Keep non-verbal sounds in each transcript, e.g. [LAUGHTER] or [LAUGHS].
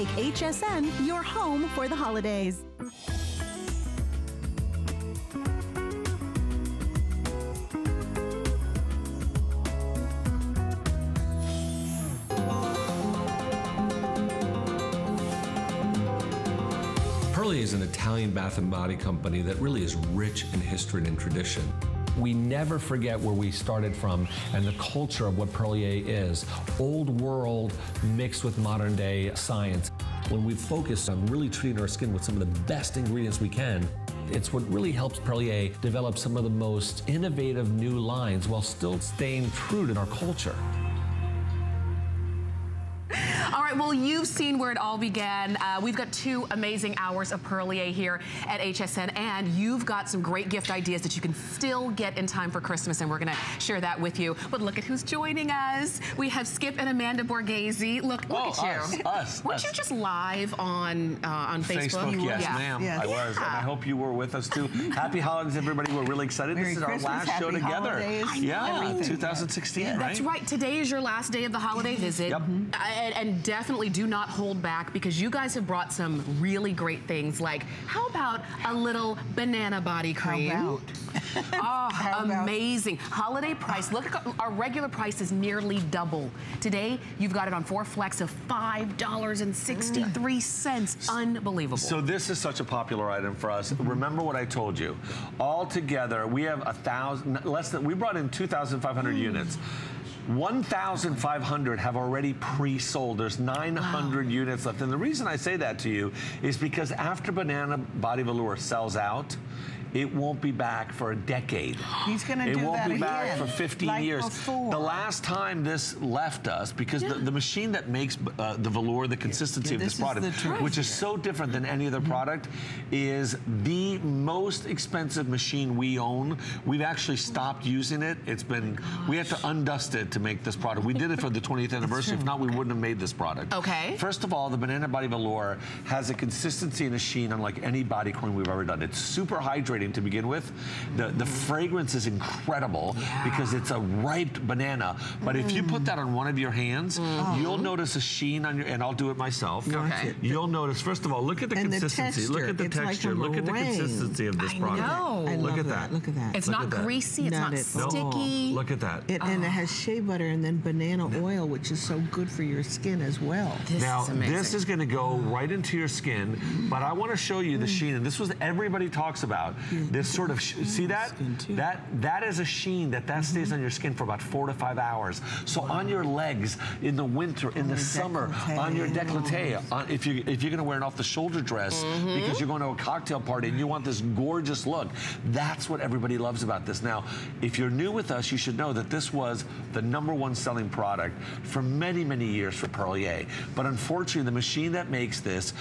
Make HSN your home for the holidays. Perlier is an Italian bath and body company that really is rich in history and in tradition. We never forget where we started from and the culture of what Perlier is. Old world mixed with modern day science. When we focus on really treating our skin with some of the best ingredients we can, it's what really helps Perlier develop some of the most innovative new lines while still staying true to our culture. All right, well, you've seen where it all began. Uh, we've got two amazing hours of Perlier here at HSN, and you've got some great gift ideas that you can still get in time for Christmas, and we're gonna share that with you. But look at who's joining us. We have Skip and Amanda Borghese. Look, look Oh, at us, you. us, Weren't us. you just live on uh, on Facebook? Facebook, yes, Yeah. ma'am. Yes. I was, and I hope you were with us too. Happy holidays, everybody. We're really excited. Merry this is Christmas, our last show together. holidays, yeah, everything. 2016, right? That's right. Today is your last day of the holiday visit. Yep. Uh, And, and definitely do not hold back because you guys have brought some really great things like, how about a little banana body cream? about? Oh, [LAUGHS] [LAUGHS] How about- amazing. Holiday price. Look, at our regular price is nearly double. Today, you've got it on four flex of $5.63. Mm. Unbelievable. So this is such a popular item for us. Remember what I told you. All together, we have a thousand, less than, we brought in 2,500 hmm. units. 1,500 have already pre-sold. There's 900 units left. And the reason I say that to you is because after Banana Body Velour sells out, it won't be back for a decade. He's gonna do that It won't be back for 15 like years. before. The last time this left us, because the, the machine that makes uh, the velour, the consistency Yeah, of this, this product, which is so different than any other product, is the most expensive machine we own. We've actually stopped using it. It's been, we had to undust it to make this product. We did it for the 20th anniversary. If not, we wouldn't have made this product. Okay. First of all, the Banana Body Velour has a consistency and a sheen unlike any body cream we've ever done. It's super hydrating to begin with. The, the fragrance is incredible because it's a ripe banana. But if you put that on one of your hands, mm-hmm. you'll notice a sheen on your, and I'll do it myself. Okay. You'll notice, first of all, look at the And the consistency. look at the It's like a texture. look at the consistency of this I product. know. I Look at that. that. Look at that. it's Look not that. greasy, it's Not not, at all. sticky. Look at that. It, And it has shea butter and then banana oil, which is so good for your skin as well. This now, is amazing. this is going to go right into your skin, but I want to show you the mm. sheen, and this was everybody talks about. This sort of, see that? That that is a sheen that that stays on your skin for about four to five hours. So on your legs, in the winter, in the summer, on your décolleté, on, if you if you're going to wear an off the shoulder dress because you're going to a cocktail party and you want this gorgeous look, that's what everybody loves about this. Now, if you're new with us, you should know that this was the number one selling product for many, many years for Perlier. But unfortunately, the machine that makes this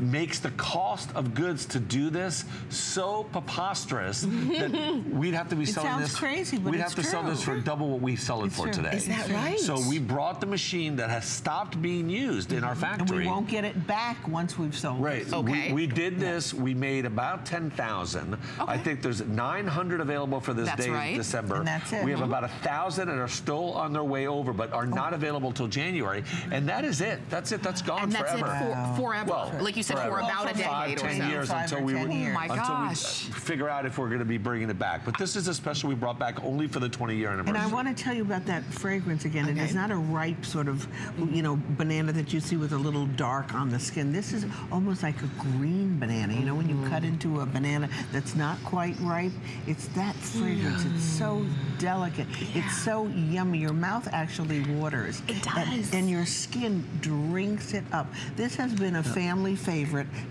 makes the cost of goods to do this so preposterous [LAUGHS] that we'd have to be It selling sounds this. crazy, but we'd it's have to sell this for double what we sell it It's for true. today. Is that right? So we brought the machine that has stopped being used in our factory. And we won't get it back once we've sold Right. it. Okay. We, we did this. We made about 10,000. Okay. I think there's 900 available for this That's day right. in December. And that's it. We have about a thousand and are still on their way over, but are not oh. available till January. And that is it. That's it. That's gone and that's forever. it for, forever. Well, like you said, forever. for about a decade Five, or ten so. years Five until or we 10 years. Oh my until gosh. we figure out if we're going to be bringing it back. But this is a special we brought back only for the 20 year anniversary. And I want to tell you about that fragrance again. It Okay. is not a ripe sort of, you know, banana that you see with a little dark on the skin. This is almost like a green banana. You know, when you cut into a banana that's not quite ripe, it's that fragrance. It's so delicate. It's so yummy. Your mouth actually waters. It And, does. and your skin drinks it up. This has been a family favorite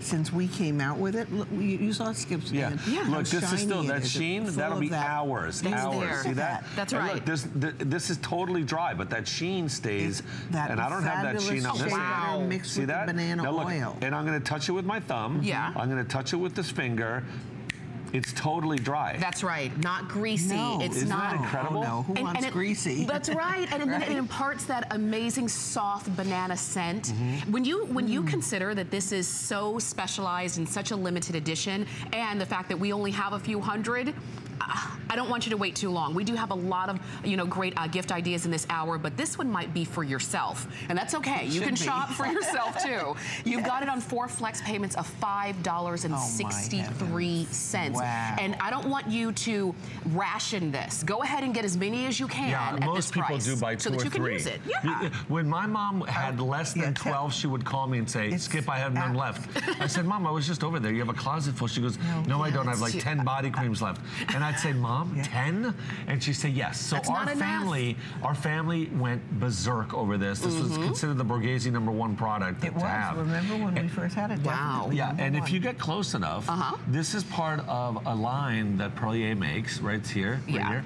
since we came out with it. Look, you, you saw Skip's Yeah. skin. Yeah. Look, this is still that is. sheen. That'll be that. hours. It's hours. there. See that? That's And right. Look, this this is totally dry, but that sheen stays. That and I don't have that sheen on this. Wow. mixed See with that? banana now look, oil. And I'm going to touch it with my thumb. Yeah. I'm going to touch it with this finger. It's totally dry. That's right. Not greasy. No. it's Isn't not. that incredible? Oh, no. Who wants it- greasy? [LAUGHS] That's right. And, then it [LAUGHS] imparts that amazing soft banana scent. Mm-hmm. When you when you mm. consider that this is so specialized and such a limited edition, and the fact that we only have a few hundred, I don't want you to wait too long. We do have a lot of, you know, great uh, gift ideas in this hour, but this one might be for yourself. And that's okay. You can be. shop for [LAUGHS] yourself too. You've got it on four flex payments of $5.63. Oh Wow. And I don't want you to ration this. Go ahead and get as many as you can Yeah, at most this people price do buy so two that or you can three. use it. Yeah. When my mom had less than yeah, 12, she would call me and say, It's- Skip, I have none uh, left. I said, Mom, I was just over there. You have a closet full. She goes, No, no I don't. I have like 10 body creams left. And I'd say, Mom, Yeah. 10? And she'd say, Yes. So That's our not enough. family, our family went berserk over this. This was considered the Borghese number one product It to was. have. Remember when we first had it? Wow. Yeah, number and if you get close enough, Uh-huh. this is part of a line that Perlier makes right here. Right Yeah. here.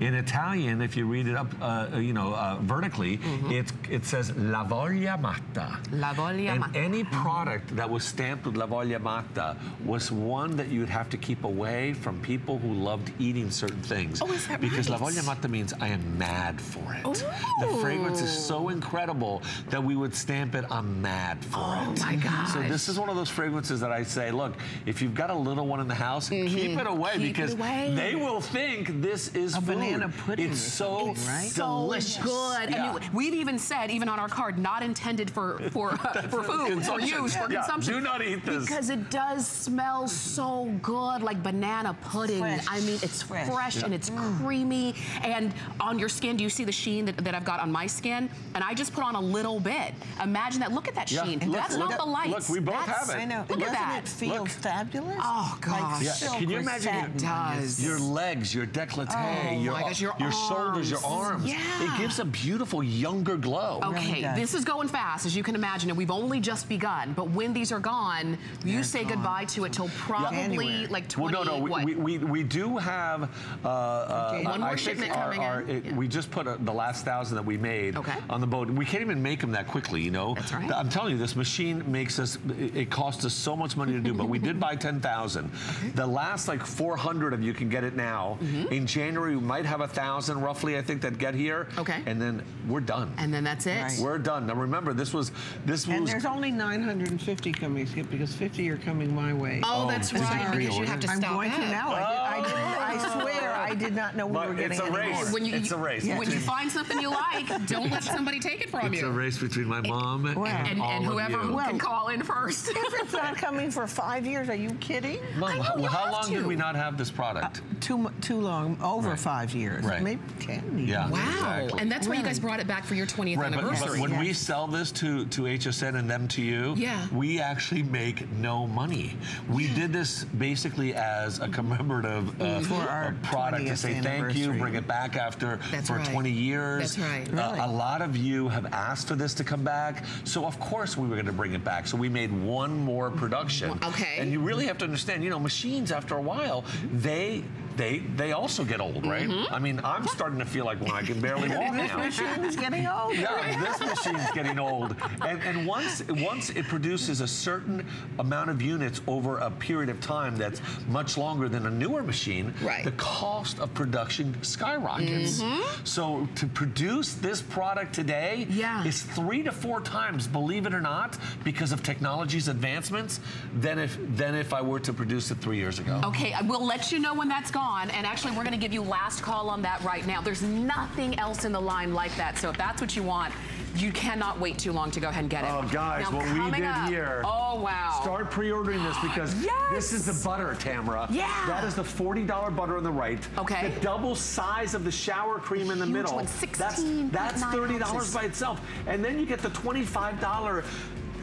In Italian, if you read it up, uh, you know, uh, vertically, Mm-hmm. it it says La Voglia Matta. La Voglia and Matta. any product that was stamped with La Voglia Matta was one that you'd have to keep away from people who loved eating certain things. Oh, is that because right? La Voglia Matta means I am mad for it. The fragrance is so incredible that we would stamp it, I'm mad for Oh, it. Oh my gosh. So this is one of those fragrances that I say, look, if you've got a little one in the house, keep it away Mm-hmm. Keep it because away. they will think this is A food. banana pudding It's so something, right? delicious. So good. Yeah. And you, we've even said, even on our card, not intended for for [LAUGHS] uh, for food, for Consumption. use, for Yeah, consumption. do not eat this. because it does smell so good, like banana pudding. Fresh. I mean, it's fresh, Fresh. and it's mm. creamy. And on your skin, do you see the sheen that, that I've got on my skin? And I just put on a little bit. Imagine that. Look at that Yeah, sheen. look- That's look not at- the lights. look, we both That's- have it. I know. Look at Doesn't that. it feel Look. fabulous? Oh, gosh. Like Yeah, silk Can you imagine it does. Your legs, your décolleté, Oh, your, my gosh, your shoulders, your arms. arms. Yeah. It gives a beautiful younger glow. Okay, does. this is going fast, as you can imagine, and we've only just begun. But when these are gone, you They're say gone. goodbye to it till probably January. like Well, no, no, we, we, we, we do have uh, uh, One more I shipment our- coming our- in. it- Yeah. We just put a, the last thousand that we made Okay. on the boat. We can't even make them that quickly, you know. That's right. I'm telling you, this machine makes us. It, it costs us so much money to do, but we did buy ten thousand. The last like 400 of you can get it now. Mm-hmm. In January, we might have a thousand roughly. I think that get here. Okay. And then we're done. and then that's it. Right. we're done. Now remember, this was this And was. there's only 950 coming, Skip, because 50 are coming my way. Oh, that's did right. Because you have to I'm stop going to it. now. I, did, I, didn't, I swear I did not know we But were getting it's a race. more. When you, It's a race. When you find something you like, don't let somebody take it from it's you. It's a race between my mom and, and, all and of whoever you. who can Well- call in first. If it's not [LAUGHS] coming for five years, are you kidding? Mom, I know, how, you how have long did we not have this product? Too too long, over Right. five years, Right. maybe 10 even. Yeah. wow. Exactly. And that's why you guys brought it back for your 20th Right, but, but anniversary. when we sell this to, to HSN and them to you, Yeah. we actually make no money. We did this basically as a commemorative uh, For our uh, product to say thank you, bring it back after That's for right. 20 years. That's right. Uh, Really? a lot of you have asked for this to come back, so of course we were going to bring it back. So we made one more production. Okay. And you really have to understand, you know, machines after a while, they they they also get old, right? Mm-hmm. I mean, I'm starting to feel like when I can barely walk This now. machine is getting [LAUGHS] old. Yeah, this machine's getting old. And, and once once it produces a certain amount of units over a period of time that's much longer than a newer machine, Right. the cost of production skyrockets. So to produce this product today Yeah. is three to four times, believe it or not, because of technology's advancements, than if than if I were to produce it three years ago. Okay, I will let you know when that's gone. And actually, we're going to give you last call on that right now. There's nothing else in the line like that. So if that's what you want, you cannot wait too long to go ahead and get it. Oh, guys, Now, what we did up- here. Oh, wow. Start pre-ordering this because [GASPS] Yes! this is the butter, Tamara. Yeah. That is the $40 butter on the right. Okay. The double size of the shower cream in the Huge middle. one, that's 16.9 that's $30 ounces. by itself. And then you get the $25 uh,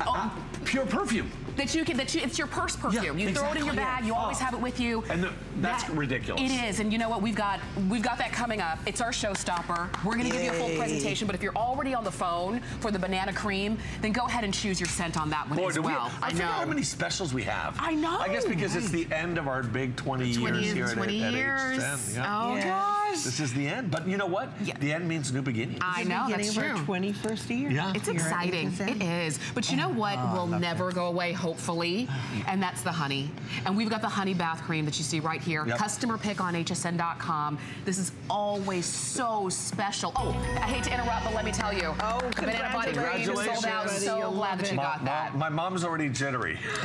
Oh. uh, pure perfume. That you can, that you, it's your purse perfume. you throw it in your bag. You always Oh. have it with you. And the- that's That- ridiculous. It is, and you know what? We've got we've got that coming up. It's our showstopper. We're going to give you a full presentation. But if you're already on the phone for the banana cream, then go ahead and choose your scent on that one Boy, as do we, well. I, I forgot know. how many specials we have. I know. I guess because it's the end of our big 20, 20, years here at- 20 at, years. HSN. Yeah. Oh Yeah. gosh. gosh. This is the end. But you know what? Yeah. The end means new beginning. I The know, beginning that's of our true. 21st year. Yeah. It's exciting. It is. But you know what Oh, I will never that. go away, hopefully? And that's the honey. And we've got the honey bath cream that you see right here. Yep. Customer pick on hsn.com. This is always so special. Oh, I hate to interrupt, but let me tell you. Oh, the Banana Body Cream is sold out. congratulations. So You'll glad that you it. Got that. my mom's already jittery. [LAUGHS]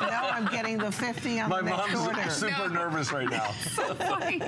now I'm getting the 50 on My the next order. mom's [LAUGHS] super nervous right now. [LAUGHS] so funny.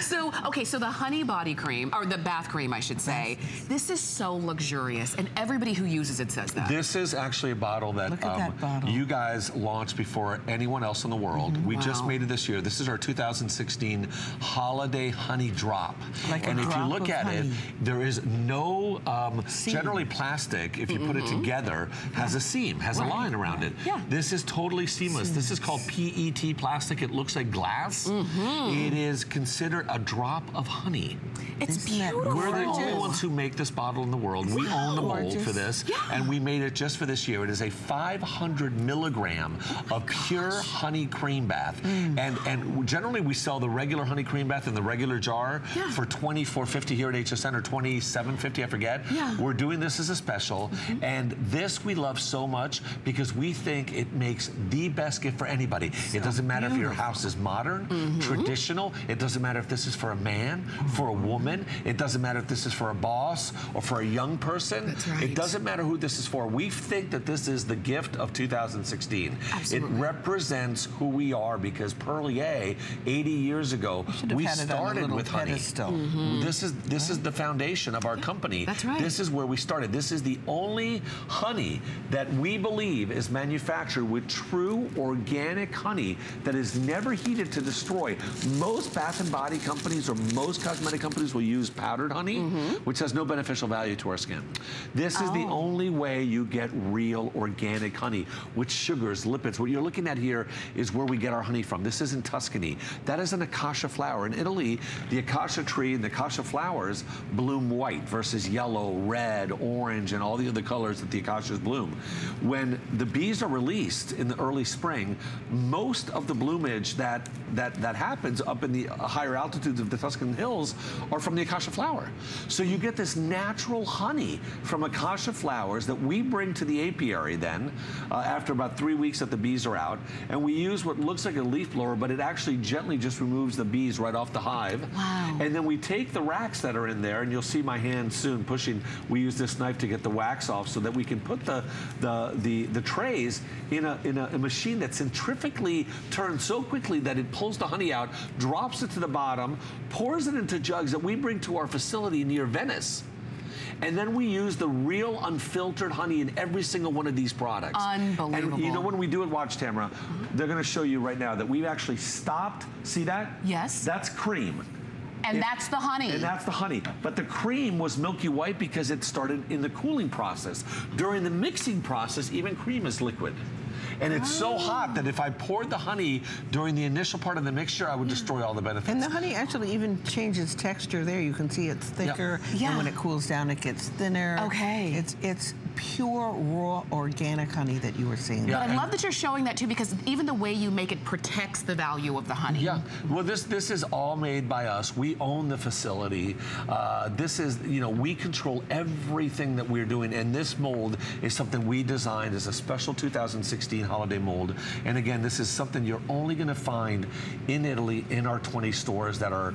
so, okay, so the honey body cream, or the bath cream, I should say, this is so luxurious, and everybody who uses it says that. This is actually a bottle that, um, Look at that bottle. you guys launched before anyone else in the world. We just Mm-hmm. Wow. made it this year. This is our 2016 Holiday Honey Drop. Like a and if you look at honey. it, there is no, um, generally plastic, if you put it together, has a seam, has a Mm-hmm. Line around it. Yeah. This is totally seamless. seamless. This is called PET plastic. It looks like glass. Mm-hmm. It is considered a drop of honey. it's Isn't beautiful. We're the only ones who make this bottle in the world. We own the mold Gorgeous. for this, Yeah. and we made it just for this year. It is a 500 milligram of pure honey cream bath, Mm. and and generally we sell the regular honey cream bath in the regular jar Yeah. for 24.50 here at HSN or 27.50, I forget. Yeah. We're doing this as a special, Mm-hmm. and this we love so much because we think it makes the best gift for anybody. it doesn't matter if your house is modern, Mm-hmm. traditional. It doesn't matter if this is for a man, for a woman. It doesn't matter if this is for a boss or for a young person. Right. It doesn't matter who this is for. We think that this is the gift of 2016. Absolutely. It represents who we are because Perlier, 80 years ago, we had it on a started with honey. pedestal. Mm-hmm. This is this is the foundation of our company. that's right. This is where we started. This is the only honey that we believe is manufactured with true organic honey that is never heated to destroy. Most bath and body companies or most cosmetic companies will use powdered honey, mm-hmm. which has no beneficial value to our skin. This is the oh. only way you get real organic honey with sugars, lipids. What you're looking at here is where we get our honey from. This isn't Tuscany. That is an acacia flower. In Italy, the acacia tree and the acacia flowers bloom white versus yellow, red, orange, and all the other colors that the acacias bloom. When the bees are released in the early spring, most of the bloomage that that that happens up in the higher altitudes of the Tuscan hills are from the acacia flower. So you get this natural honey from acacia flowers that we bring to the apiary then uh, after about three weeks that the bees are out, and we use what looks like a leaf blower, but it actually gently just removes the bees right off the hive. Wow. And then we take the racks that are in there, and you'll see my hand soon pushing. We use this knife to get the wax off so that we can put the the the, the trays in a in a, a machine that centrifugally turns so quickly that it pulls the honey out, drops it to the bottom, pours it into jugs that we bring to our facility near Venice. And then we use the real unfiltered honey in every single one of these products. Unbelievable. And you know when we do it, watch Tamara, they're gonna show you right now that we've actually stopped, see that? Yes. That's cream. And that's the honey. And that's the honey. But the cream was milky white because it started in the cooling process. During the mixing process, even cream is liquid. And it's so hot that if I poured the honey during the initial part of the mixture, I would destroy all the benefits. And the honey actually even changes texture there. You can see it's thicker. Yeah. And when it cools down, it gets thinner. Okay. It's it's pure, raw, organic honey that you were seeing. But Yeah, I love that you're showing that too because even the way you make it protects the value of the honey. Yeah, well, this this is all made by us. We own the facility. Uh, this is, you know, we control everything that we're doing, and this mold is something we designed as a special 2016 holiday mold. And again, this is something you're only going to find in Italy in our 20 stores that are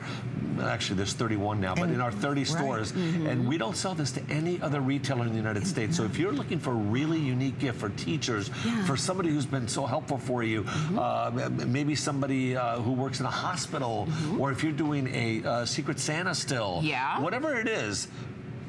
actually there's 31 now, but in our 30 right. stores, and we don't sell this to any other retailer in the United States. So if you're looking for a really unique gift for teachers, Yeah. for somebody who's been so helpful for you, uh, maybe somebody uh, who works in a hospital, or if you're doing a uh, Secret Santa still, Yeah. whatever it is.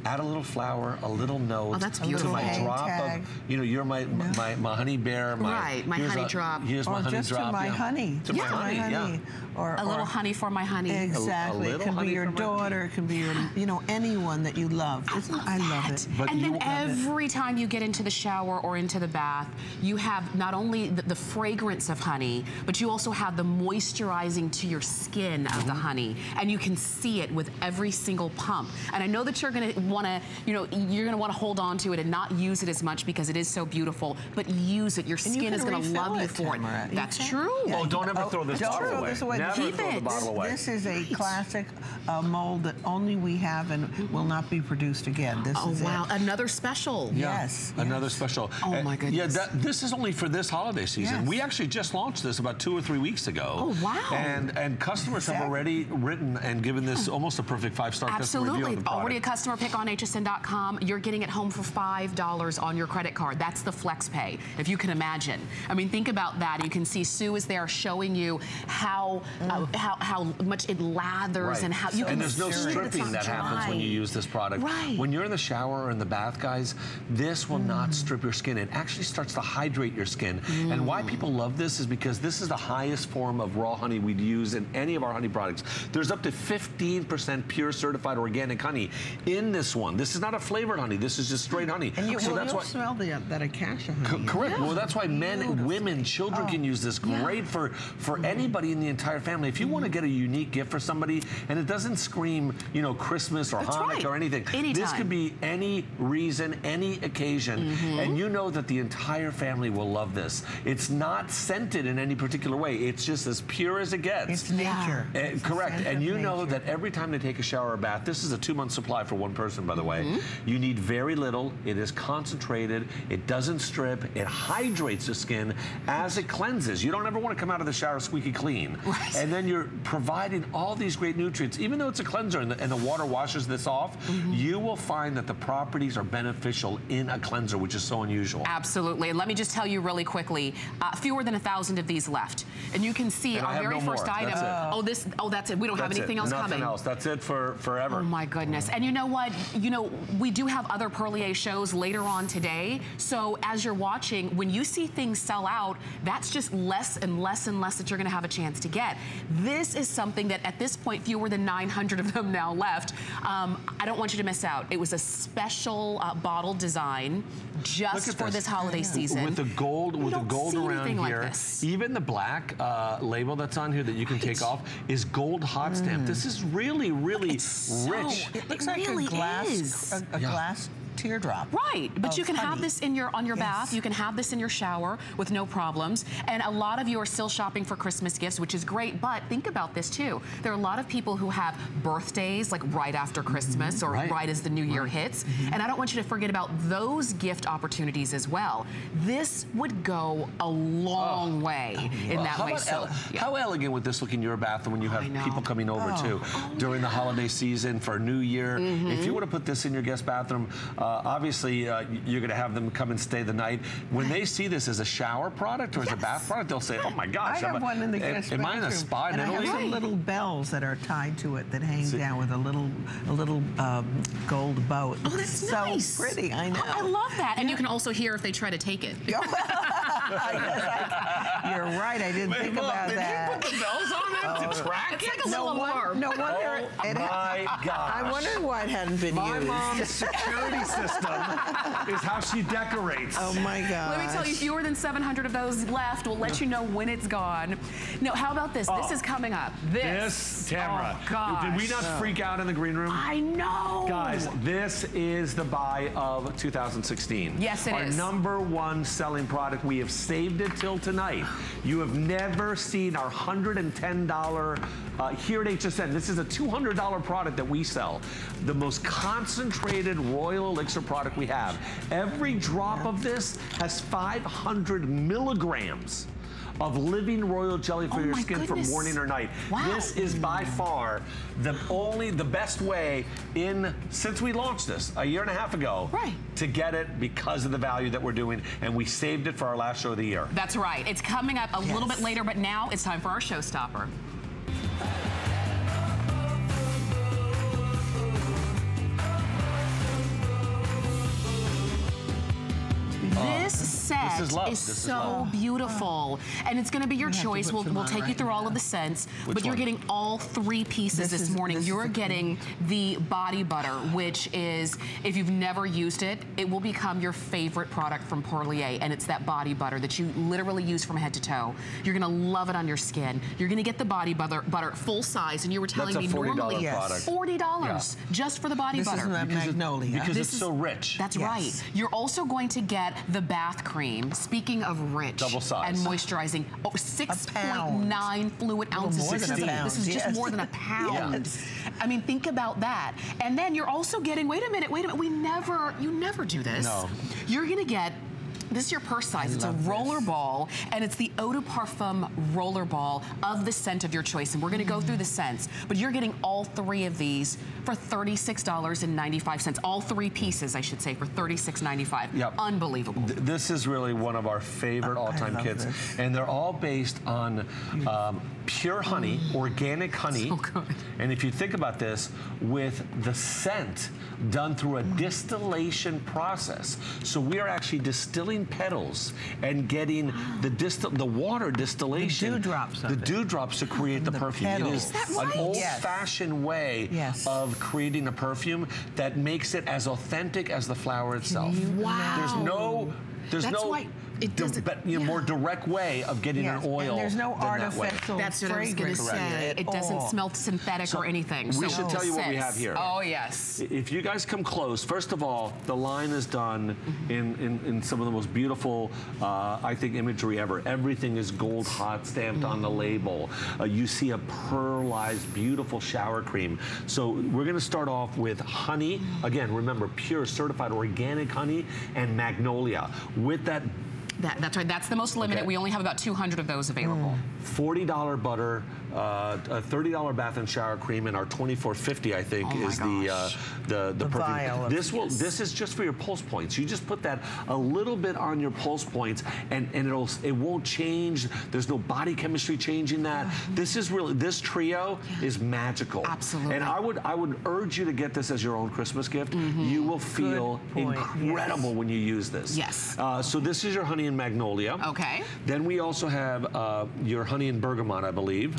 Add a little flower, a little note Oh, that's beautiful. to my drop tag. of, you know, you're my my, my honey bear, my Right, my honey a- drop. Here's my or honey just drop. to my yeah. honey. To Just my honey, yeah. Or, A little or- honey for my honey. Exactly. little it can be your daughter. It can be your, you know, anyone that you love. Isn't, I love it. But and then every time you get into the shower or into the bath, you have not only the, the fragrance of honey, but you also have the moisturizing to your skin of Mm-hmm. the honey. And you can see it with every single pump. And I know that you're gonna want to, you know, you're going to want to hold on to it and not use it as much because it is so beautiful, but use it. Your And you skin is going to refill love you for Tamara. it. You That's true. Yeah, Oh, don't ever oh, throw this don't throw away. this away. Never Keep throw the bottle away. This is a classic uh, mold that only we have and will not be produced again. This Oh, is wow. it. Another special. Yes. Another yes. special. Oh, my Yeah, goodness. that, this is only for this holiday season. Yes. We actually just launched this about two or three weeks ago. Oh, wow. And and customers have already written and given this almost a perfect five-star customer review Absolutely. the product. Already a customer pick on hsn.com. You're getting it home for $5 on your credit card. That's the flex pay, if you can imagine. I mean, think about that. You can see Sue is there showing you how Mm. uh, how, how much it lathers Right. and how you and can there's no see that it's stripping not that happens when you use this product. Right. When you're in the shower or in the bath, guys, this will not mm. strip your skin. It actually starts to hydrate your skin. And why mm. people love this is because this is the highest form of raw honey we'd use in any of our honey products. There's up to 15% pure certified organic honey in this one. This is not a flavored honey. This is just straight honey. And you, so well, that's you'll why. smell the, uh, that acacia honey. Co- in it. correct. Well, that's why men, women, children can use this. Oh, Great for for anybody in the entire family. If you want to get a unique gift for somebody, and it doesn't scream, you know, Christmas or That's Hanukkah right. or anything. This could be any reason, any occasion, and you know that the entire family will love this. It's not scented in any particular way. It's just as pure as it gets. It's nature. Uh, It's correct. And you know nature. that every time they take a shower or bath, this is a two month supply for one person, by the way. Mm-hmm. You need very little. It is concentrated. It doesn't strip. It hydrates the skin as it cleanses. You don't ever want to come out of the shower squeaky clean. Right. And then you're providing all these great nutrients. Even though it's a cleanser and the, and the water washes this off, Mm-hmm. you will find that the properties are beneficial in a cleanser, which is so unusual. Absolutely. And let me just tell you really quickly, uh, fewer than a thousand of these left. And you can see And our very no first more. item. Oh, this. Oh, that's it. We don't have anything it. else Nothing coming. else. That's it for forever. Oh my goodness. And you know what? You know, we do have other Perlier shows later on today. So as you're watching, when you see things sell out, that's just less and less and less that you're gonna have a chance to get. This is something that at this point, fewer than 900 of them now left. Um, I don't want you to miss out. It was a special uh, bottle design just for this, holiday season. With the gold, with the gold around anything like here. this. Even the black uh, label that's on here that you can take off is gold hot stamp. This is really, really Mm. It's so- rich. It looks It like really a glass, is. a, a Yeah. glass teardrop. Right, but you can have this in your on your Yes. bath. You can have this in your shower with no problems. And a lot of you are still shopping for Christmas gifts, which is great. But think about this too. There are a lot of people who have birthdays like right after Christmas or Right. right, as the new year hits. And I don't want you to forget about those gift opportunities as well. This would go a long way in that way. So ele- yeah. How elegant would this look in your bathroom when you have people coming over Oh. too during the holiday season for New Year? Mm-hmm. If you were to put this in your guest bathroom, uh, obviously uh, you're going to have them come and stay the night. When they see this as a shower product or as a bath product, they'll say, "Oh my gosh. I gosh, have am one in the am, guest am I in a bathroom, spa in and I have some little bells that are tied to it that hang down with a little, a little um, gold bow. It Oh, looks that's so nice. pretty. I know. Oh, I love that. And you can also hear if they try to take it. [LAUGHS] [LAUGHS] You're right. I didn't think about did that. you put the bells on it to oh. track It's it? like a no, little won- alarm. no wonder. Oh it, my [LAUGHS] gosh. I wondered why it hadn't been My used. mom's [LAUGHS] security system is how she decorates. Oh my God. Let me tell you, fewer than 700 of those left. We'll let you know when it's gone. No, how about this? This Oh. is coming up. This. This, Tamara, Oh, gosh. did we not freak out in the green room? I know. Guys, this is the buy of 2016. Yes, it Our is. number one selling product. We have saved it till tonight. You have never seen our $110 uh, here at HSN. This is a $200 product that we sell. The most concentrated Royal Elixir product we have. Every drop of this has 500 milligrams of living royal jelly for Oh your skin goodness. from morning or night. Wow. This is by far the only, the best way in, since we launched this a year and a half ago, Right. to get it because of the value that we're doing. And we saved it for our last show of the year. That's right. It's coming up a little bit later, but now it's time for our showstopper. This set This is love. is This is so love. beautiful. And it's gonna be your choice. We'll, we'll on take you right through all of the scents, Which but you're one? getting all three pieces This this, is- morning. this you're the getting the body butter, which is, if you've never used it, it will become your favorite product from Perlier. And it's that body butter that you literally use from head to toe. You're gonna love it on your skin. You're gonna get the body butter, butter full size. And you were telling That's a me $40 normally Yes. product. $40 just for the body This butter. is the Because magnolia. because This it's is- so rich. That's Yes. right. You're also going to get the bath cream. Speaking of rich Double size. and moisturizing, oh, 6.9 fluid ounces. more than a This is- pound, This is just yes. more than a [LAUGHS] pound. Yes. I mean, think about that. And then you're also getting, wait a minute, wait a minute, we never, you never do this. No. You're gonna get this is your purse size. it's a love this. roller ball, and it's the Eau de Parfum roller ball of the scent of your choice. And we're gonna go through the scents, but you're getting all three of these for $36.95. All three pieces, I should say, for $36.95. Yep. Unbelievable. Th- This is really one of our favorite all-time kits, this. and they're all based on um, pure honey, organic honey. So good. And if you think about this, with the scent done through a mm. distillation process, so we are actually distilling petals and getting ah. the distil the water distillation, The dewdrops the dewdrops to create the, The perfume. It petals. is Is that an right? old-fashioned way Yes. of creating a perfume that makes it as authentic as the flower itself. Wow. There's no there's That's no why it di- doesn't- but, you know, yeah. more direct way of getting Yes, an oil. And there's no than that way. artificial That's what I was going to say. It doesn't all. smell synthetic So or anything. we so should tell you what we have here. Oh, yes. If you guys come close, first of all, the line is done in, in, in some of the most beautiful, uh, I think, imagery ever. Everything is gold hot stamped on the label. Uh, you see a pearlized, beautiful shower cream. So we're going to start off with honey. Again, remember, pure, certified organic honey and magnolia. With that That, that's right. That's the most limited. Okay. We only have about 200 of those available. $40 butter, uh, a $30 bath and shower cream, and our $24.50, I think, Oh is the, uh, gosh. the the The perfume. vial This will this is just for your pulse points. You just put that a little bit on your pulse points, and and it'll it won't change. There's no body chemistry changing that. This is really this trio is magical. Absolutely. And I would I would urge you to get this as your own Christmas gift. You will feel incredible yes. when you use this. Yes. Uh, so this is your honey and magnolia. Okay. Then we also have uh, your honey and bergamot, I believe.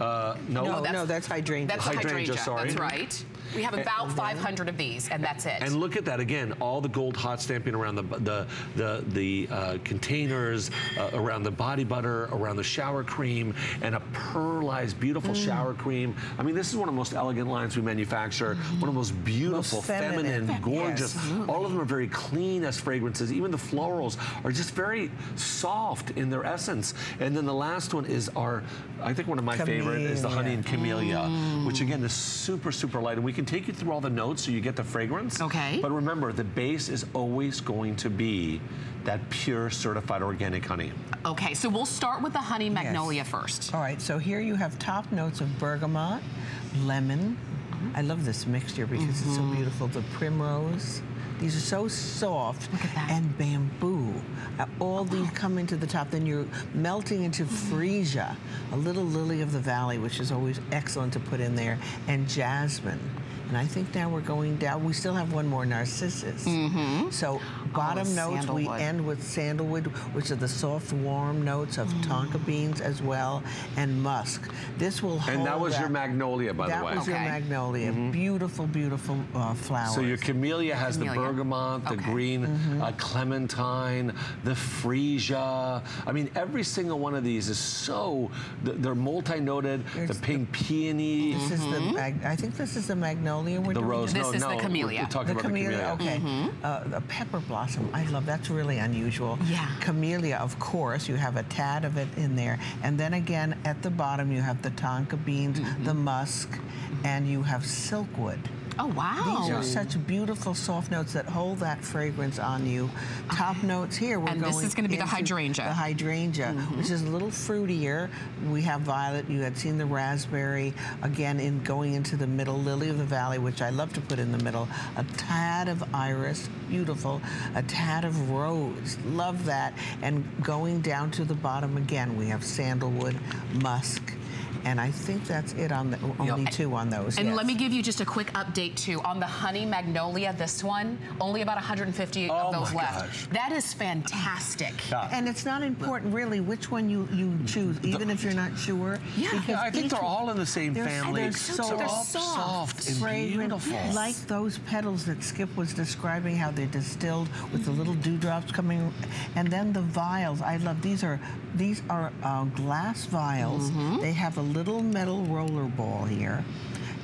Uh, no, No, that's- no, that's hydrangea. That's Hydrangea, hydrangea. sorry. That's right. We have about 500 of these, and that's it. And look at that again, all the gold hot stamping around the the the, the uh, containers, uh, around the body butter, around the shower cream, and a pearlized, beautiful Mm. shower cream. I mean, this is one of the most elegant lines we manufacture. One of the most beautiful, Most feminine. feminine, gorgeous. Yes. All of them are very clean as fragrances. Even the florals are just very soft in their essence. And then the last one is our, I think one of my favorite is the honey and camellia, which again is super, super light. And we can take you through all the notes so you get the fragrance. Okay. But remember, the base is always going to be that pure certified organic honey. okay, so we'll start with the honey magnolia first. All right, so here you have top notes of bergamot, lemon. I love this mixture because it's so Mm-hmm. beautiful. The primrose. These are so soft. Look at that. And bamboo. Uh, all these come into the top. Then you're melting into Mm-hmm. freesia, a little lily of the valley, which is always excellent to put in there, and jasmine. And I think now we're going down. We still have one more narcissus. So bottom Oh, notes, we end with sandalwood, which are the soft, warm notes of Mm. tonka beans as well, and musk. This will hold And that was your magnolia, by the way. that way. was your Okay. magnolia. Beautiful, beautiful uh, flowers. So your camellia has the bergamot, the Okay. green Mm-hmm. uh, clementine, the freesia. I mean, every single one of these is so, they're multi-noted, the There's the- pink peony, this is the mag- I think this is the magnolia we're the doing. rose. This no, is the no, we're- camellia. We're, talking The about camellia, the camellia. okay. Uh, the pepper blossom, I love. That's really unusual. Yeah. Camellia, of course, you have a tad of it in there, and then again at the bottom you have the tonka beans, the musk, and you have silkwood. Oh, wow. These are such beautiful soft notes that hold that fragrance on you. Top notes here, we're And going this is gonna be the hydrangea. The hydrangea, mm-hmm. which is a little fruitier. We have violet. You had seen the raspberry. Again, in going into the middle, lily of the valley, which I love to put in the middle. A tad of iris, beautiful. A tad of rose, love that. And going down to the bottom again, we have sandalwood, musk And I think that's it on the, only two on those. And yes. let me give you just a quick update too on the Honey Magnolia. This one, only about 150 Oh, of those left. gosh. That is fantastic. Yeah. And it's not important really which one you, you choose, even if you're not sure. Yeah. because Yeah, I think they're one- all in the same they're- family. They're so soft, they're soft, soft and fragrant, beautiful. like those petals that Skip was describing, how they're distilled with the little dewdrops coming, and then the vials. I love these are these are uh, glass vials. Mm-hmm. They have a little metal roller ball here.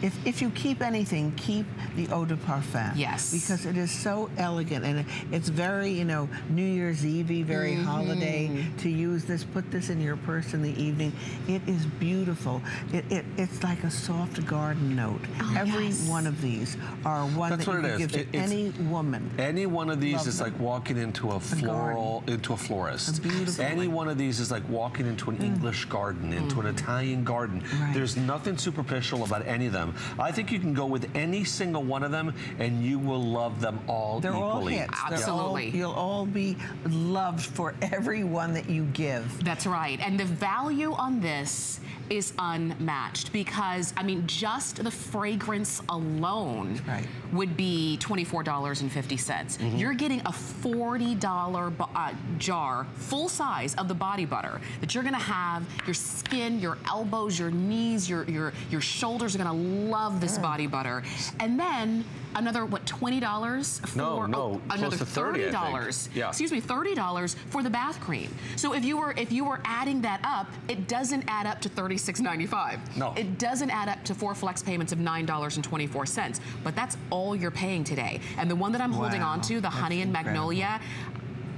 If, if you keep anything, keep the eau de parfum. Yes. Because it is so elegant and it's very, you know, New Year's Eve, very Mm-hmm. holiday to use this. Put this in your purse in the evening. It is beautiful. It, it, it's like a soft garden note. Every Oh, yes. one of these are one That's that you what it could give to It- it's- any woman. Any one of these Love is them. like walking into a floral, into a florist. A beautiful Any one. one of these is like walking into an English garden, into an Italian garden. Right. There's nothing superficial about any of them. I think you can go with any single one of them, and you will love them all They're all equally. hits. They're all- Absolutely. you'll all be loved for every one that you give. That's right. And the value on this is unmatched because, I mean, just the fragrance alone Right. would be $24.50. You're getting a $40 uh, jar, full size of the body butter that you're gonna have your skin, your elbows, your knees, your, your, your shoulders are gonna love this body butter. And then another, what, $20 for no, no, oh, another 30, $30. Yeah. Excuse me, $30 for the bath cream. So if you were if you were adding that up, it doesn't add up to $36.95. No. It doesn't add up to four flex payments of $9.24. But that's all you're paying today. And the one that I'm wow. holding on to, the that's honey and magnolia, incredible.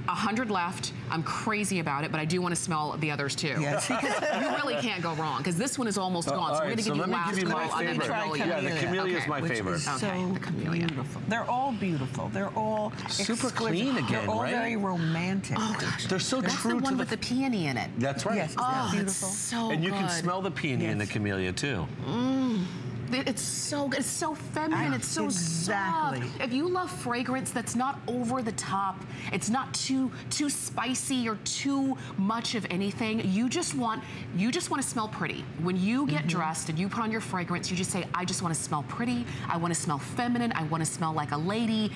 100 left. I'm crazy about it, but I do want to smell the others too. Yes. [LAUGHS] you really can't go wrong because this one is almost uh, gone. So right, we're going to so give you last call. you my. Camellia. Yeah, the camellia okay, is my favorite. Is so okay, the camellia. Beautiful. They're all beautiful. They're all super exquisite. clean again, They're all right? very romantic. Oh gosh, they're so That's true. The one with the peony in it. That's right. Yes, oh, beautiful. so And you can smell the peony yes. in the camellia too. Mm. It's so good. It's so feminine. It's so exactly. soft. If you love fragrance that's not over the top, it's not too too spicy or too much of anything. You just want you just want to smell pretty. When you get Mm-hmm. dressed and you put on your fragrance, you just say, I just want to smell pretty. I want to smell feminine. I want to smell like a lady.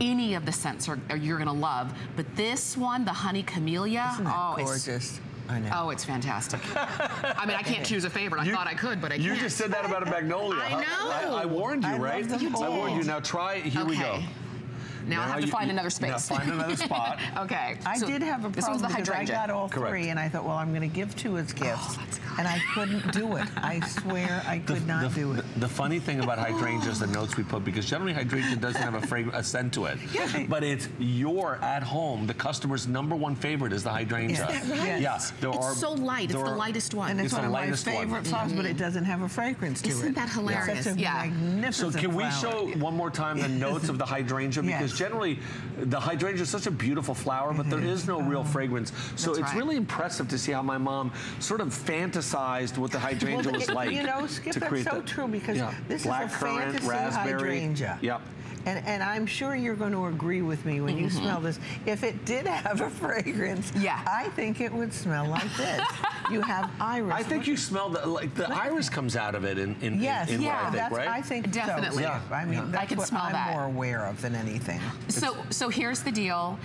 Any of the scents are, are you're gonna love, but this one, the honey camellia, oh, it's gorgeous? I know. oh, it's fantastic. [LAUGHS] I mean, I can't choose a favorite. I You- thought I could, but I You can't. You just said that about a magnolia. I know. I, I warned you, I right? You I warned you. Now try. it. Here we go. Okay. Now, I have to you- find you- another space. Now find another [LAUGHS] spot. okay. I so did have a problem This one's the because I got all Correct. three, and I thought, well, I'm going to give two as oh, gifts, that's and I couldn't do it. I swear, I could not the, do it. The, the funny thing about hydrangea is the notes we put because generally hydrangea doesn't have a fragrance, a scent to it. Yeah. But it's your at home. The customer's number one favorite is the hydrangea. Is that right? Yeah. There It's are, so light. It's there the lightest one. And it's, It's one the of my lightest one. favorite flowers, but it mm-hmm. doesn't have a fragrance to it. Isn't that hilarious? It's such a Yeah. magnificent So can we flower. show one more time the notes of the hydrangea? [LAUGHS] Because Yes. generally, the hydrangea is such a beautiful flower, but there mm-hmm. is no real uh-huh. fragrance. So That's it's right. really impressive to see how my mom sort of fantasized what the hydrangea Well, was it- like. You know, Skip, that's so the- true because Yeah. this Black is a currant, fantasy raspberry. hydrangea. Yep. And, and I'm sure you're going to agree with me when you Mm-hmm. smell this. If it did have a [LAUGHS] fragrance, Yeah. I think it would smell like this. you have iris. I think you smell the like the iris comes out of it in in, Yes, in, in yeah, what I think, that's, right? I think so, Definitely. I mean, Yeah. that's I can what smell I'm that. more aware of than anything. So, so here's the deal.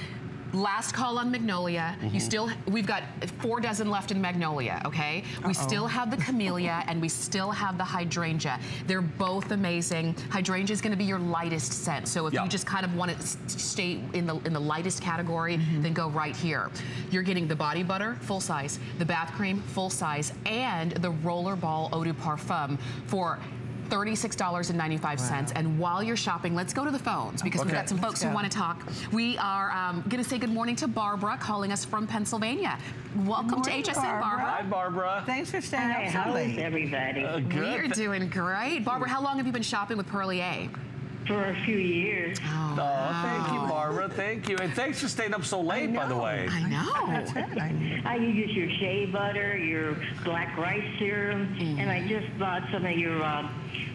Last call on Magnolia. Mm-hmm. You still, we've got four dozen left in Magnolia, okay? We still have the Camellia [LAUGHS] and we still have the Hydrangea. They're both amazing. Hydrangea is gonna be your lightest scent. So if you just kind of want to stay in the, in the lightest category, then go right here. You're getting the body butter, full size, the bath cream, full size, and the rollerball eau de parfum for $36.95. And while you're shopping, let's go to the phones because we've got some Let's folks who want to talk. We are um, going to say good morning to Barbara calling us from Pennsylvania. Welcome to morning, HSN, Barbara. Barbara. Hi, Barbara. Thanks for staying Hi, up how is everybody? Uh, We are doing great. Barbara, how long have you been shopping with Perlier? For a few years. Oh, thank you, Barbara. Thank you, and thanks for staying up so late, by the way. I That's know. it. I, I use your shea butter, your black rice serum, Mm-hmm. and I just bought some of your uh,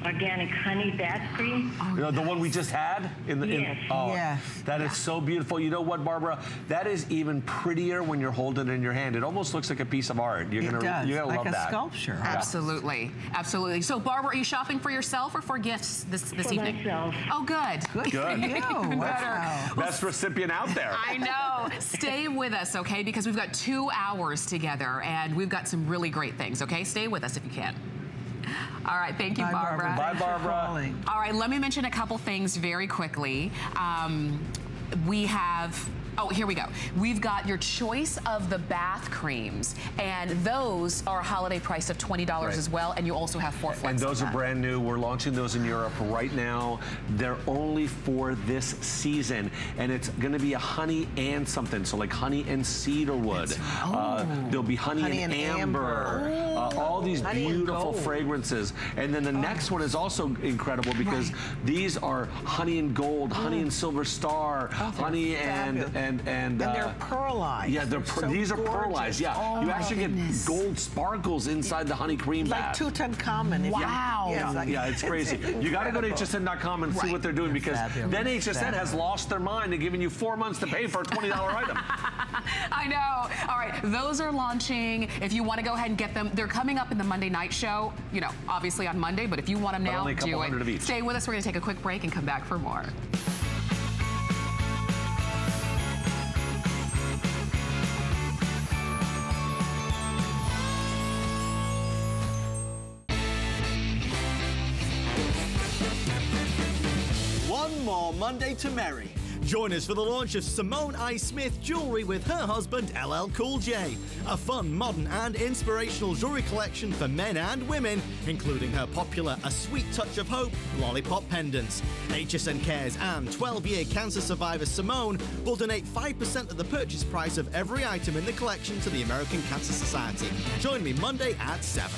organic honey bath cream. Oh, you know, the one we just had in the. in- Yes. oh, yeah. That is so beautiful. You know what, Barbara? That is even prettier when you're holding it in your hand. It almost looks like a piece of art. You're It gonna, does, you're gonna like love a that. sculpture. Absolutely, absolutely. So, Barbara, are you shopping for yourself or for gifts this this For evening? myself. Oh, good. Good for Good. you. [LAUGHS] Even Wow. Best recipient out there. I know. Stay with us, okay? Because we've got two hours together and we've got some really great things, okay? Stay with us if you can. All right, thank you, Bye, Barbara. Bye, Barbara. All right, let me mention a couple things very quickly. Um, we have. Oh, here we go. We've got your choice of the bath creams, and those are a holiday price of $20 Right. as well, and you also have four flex And those are brand new. We're launching those in Europe right now. They're only for this season. And it's going to be a honey and something. So, like honey and cedarwood. Uh, there'll be honey, Honey and, and amber. Uh, all these Honey beautiful gold. fragrances. And then the next one is also incredible because these are honey and gold, honey and silver star, honey and, fabulous. And, and, And they're uh, pearlized. Yeah, they're, They're per- so these are pearlized. Yeah, Oh, you actually goodness. get gold sparkles inside the honey cream Like bath. Tutankhamun. if you- Wow. Yes, Yeah, like- yeah, it's crazy. [LAUGHS] You got to go to hsn.com and see Right. what they're doing because Fabulous. then HSN has lost their mind and giving you four months to pay for a $20 [LAUGHS] item. I know. All right, those are launching. If you want to go ahead and get them, they're coming up in the Monday night show. You know, obviously on Monday, but if you want them But now, only a do it. of each. Stay with us. We're going to take a quick break and come back for more. Monday to merry. Join us for the launch of Simone I. Smith jewelry with her husband LL Cool J. A fun, modern, and inspirational jewelry collection for men and women, including her popular A Sweet Touch of Hope lollipop pendants. HSN Cares and 12 year cancer survivor Simone will donate 5% of the purchase price of every item in the collection to the American Cancer Society. Join me Monday at 7.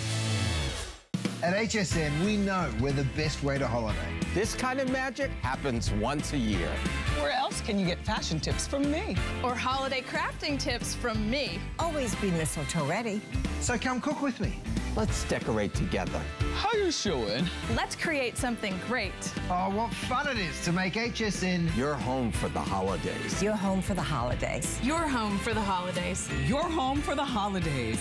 At HSN, we know we're the best way to holiday. This kind of magic happens once a year. Where else can you get fashion tips from me? Or holiday crafting tips from me. Always be mistletoe ready. So come cook with me. Let's decorate together. How are you showing? Let's create something great. Oh, what fun it is to make HSN You're home for the holidays. You're home for the holidays. Your home for the holidays. You're home for the holidays.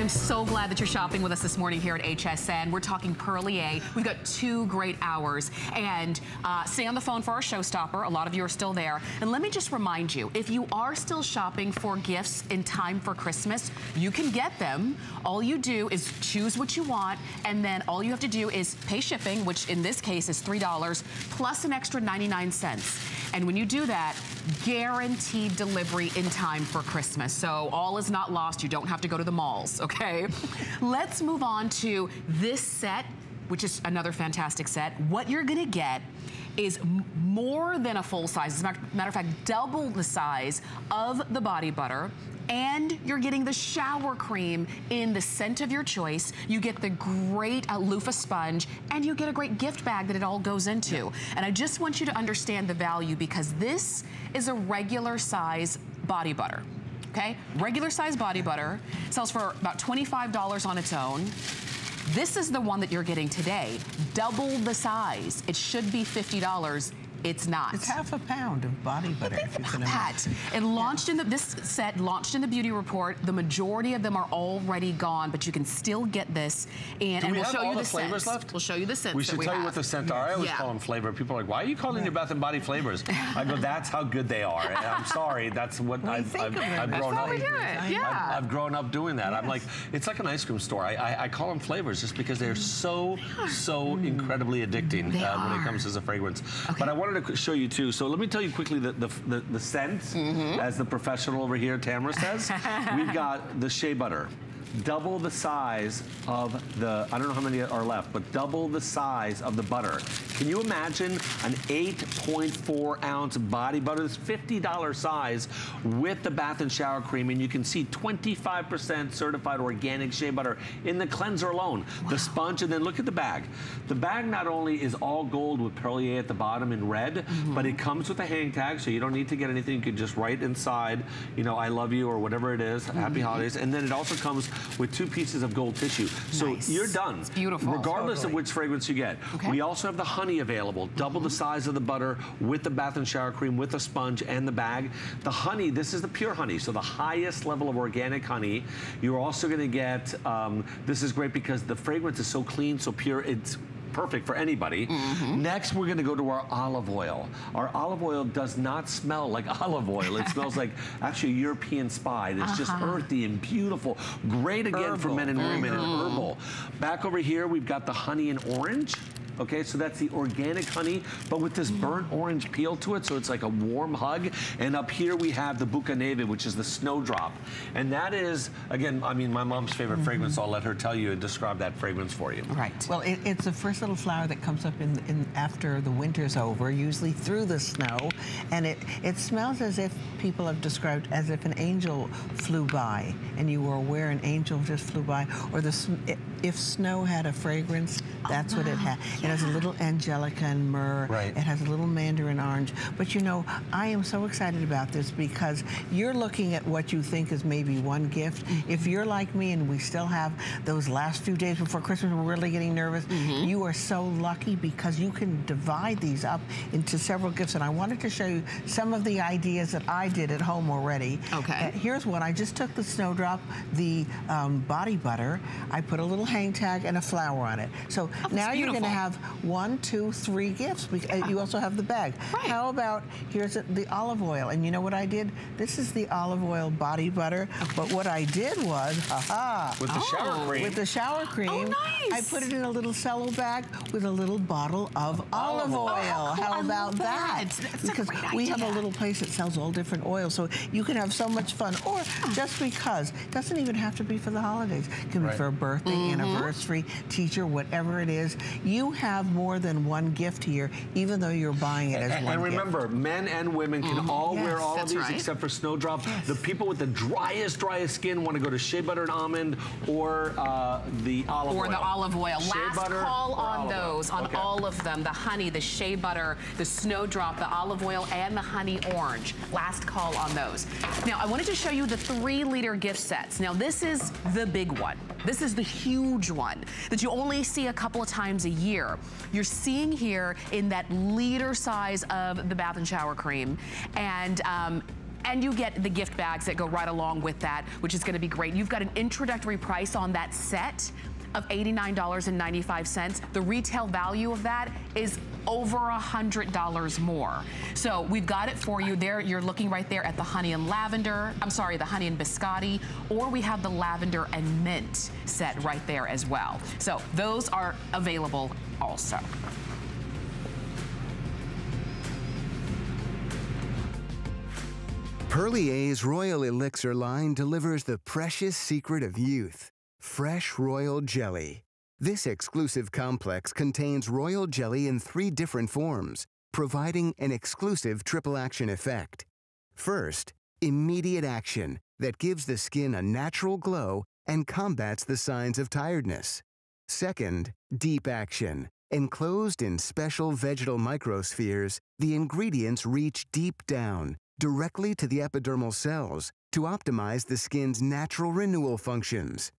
Right, I'm so glad that you're shopping with us this morning here at HSN. We're talking Perlier. We've got two great hours. And uh, stay on the phone for our showstopper. A lot of you are still there. And let me just remind you, if you are still shopping for gifts in time for Christmas, you can get them. All you do is choose what you want, and then all you have to do is pay shipping, which in this case is $3, plus an extra 99 cents. And when you do that, guaranteed delivery in time for Christmas. So all is not lost. You don't have to go to the malls, [LAUGHS] okay? Let's move on to this set, which is another fantastic set. What you're gonna get is more than a full size. As a matter matter of fact, double the size of the body butter. And you're getting the shower cream in the scent of your choice. You get the great uh, loofah sponge, and you get a great gift bag that it all goes into. And I just want you to understand the value because this is a regular size body butter. Okay, regular size body butter sells for about $25 on its own. This is the one that you're getting today, double the size. It should be $50. It's not. It's half a pound of body butter. if you can that. It launched in the, this set launched in the beauty report. The majority of them are already gone, but you can still get this. And, and we we'll show you the the flavors scents. left? We'll show you the scents We should we tell have. you what the scent are. I always Yeah. call them flavor. People are like, why are you calling your Bath and Body flavors? I go, that's how good they are. And I'm sorry, that's what I've, think I've. I've grown up. we do it, yeah. I've, I've grown up doing that. I'm like, it's like an ice cream store. I, I, I call them flavors just because they're so, so incredibly addicting uh, when it comes as a fragrance. But I wanted to show you too. So let me tell you quickly the, the, the, the scents, Mm-hmm. as the professional over here, Tamara says. [LAUGHS] We've got the shea butter. Double the size of the, I don't know how many are left, but double the size of the butter. Can you imagine an 8.4 ounce body butter? This $50 size with the bath and shower cream, and you can see 25% certified organic shea butter in the cleanser alone. The sponge, and then look at the bag. The bag not only is all gold with Perlier at the bottom in red, mm-hmm. but it comes with a hang tag, so you don't need to get anything. You can just write inside, you know, I love you or whatever it is, happy mm-hmm. holidays. And then it also comes with two pieces of gold tissue. So Nice. you're done. It's beautiful. Regardless Totally. of which fragrance you get. Okay. We also have the honey available, double the size of the butter with the bath and shower cream, with the sponge and the bag. The honey, this is the pure honey, so the highest level of organic honey. You're also gonna get, um, this is great because the fragrance is so clean, so pure, it's perfect for anybody. Mm-hmm. Next, we're gonna go to our olive oil. Our olive oil does not smell like [LAUGHS] olive oil. It smells like [LAUGHS] actually European spice. It's just Uh-huh. earthy and beautiful. Great again for men and women and Mm-hmm. herbal. Back over here, we've got the honey and orange. Okay, so that's the organic honey, but with this burnt orange peel to it, so it's like a warm hug. And up here we have the Bucaneve, which is the snowdrop. And that is, again, I mean, my mom's favorite fragrance, so I'll let her tell you and describe that fragrance for you. Right. Well, it, it's the first little flower that comes up in, in after the winter's over, usually through the snow, and it it smells as if people have described as if an angel flew by, and you were aware an angel just flew by, or the if snow had a fragrance, that's what it had. Ah, it has a little angelica and myrrh. Right. It has a little mandarin orange. But you know, I am so excited about this because you're looking at what you think is maybe one gift. If you're like me and we still have those last few days before Christmas, we're really getting nervous. Mm -hmm. You are so lucky because you can divide these up into several gifts. And I wanted to show you some of the ideas that I did at home already. Okay. Uh, here's one. I just took the snowdrop, the um, body butter. I put a little hang tag and a flower on it. So now you're going to beautiful. Have one, two, three gifts. bec- uh, You also have the bag. Right. How about here's the- the olive oil? And you know what I did? This is the olive oil body butter. But what I did was, haha. With the shower Oh. cream. With the shower cream, Oh, nice. I put it in a little cello bag with a little bottle of olive oil. Oh, cool. How about that. that? That's a because great we have a little place that sells all different oils, so you can have so much fun. Or just because, it doesn't even have to be for the holidays. It can Right. be for a birthday, Mm-hmm. anniversary, teacher, whatever it is. You have more than one gift here, even though you're buying it as And, one and gift. remember, men and women can all wear all of these right. except for Snowdrop. The people with the driest, driest skin want to go to shea butter and almond or uh, the olive or oil. the olive oil. Shea Last butter call on olive oil. those, on Okay. all of them. The honey, the shea butter, the snowdrop, the olive oil, and the honey orange. Last call on those. Now, I wanted to show you the three liter gift sets. Now, this is the big one. This is the huge one that you only see a couple of times a year. You're seeing here in that liter size of the bath and shower cream. And, um, and you get the gift bags that go right along with that, which is gonna be great. You've got an introductory price on that set of $89.95. The retail value of that is over $100 more. So we've got it for you there. You're looking right there at the honey and lavender, I'm sorry, the honey and biscotti, or we have the lavender and mint set right there as well. So those are available also. Perlier's Royal Elixir line delivers the precious secret of youth fresh royal jelly. This exclusive complex contains royal jelly in three different forms, providing an exclusive triple action effect. First, immediate action that gives the skin a natural glow and combats the signs of tiredness. Second, deep action. Enclosed in special vegetal microspheres, the ingredients reach deep down, directly to the epidermal cells, to optimize the skin's natural renewal functions.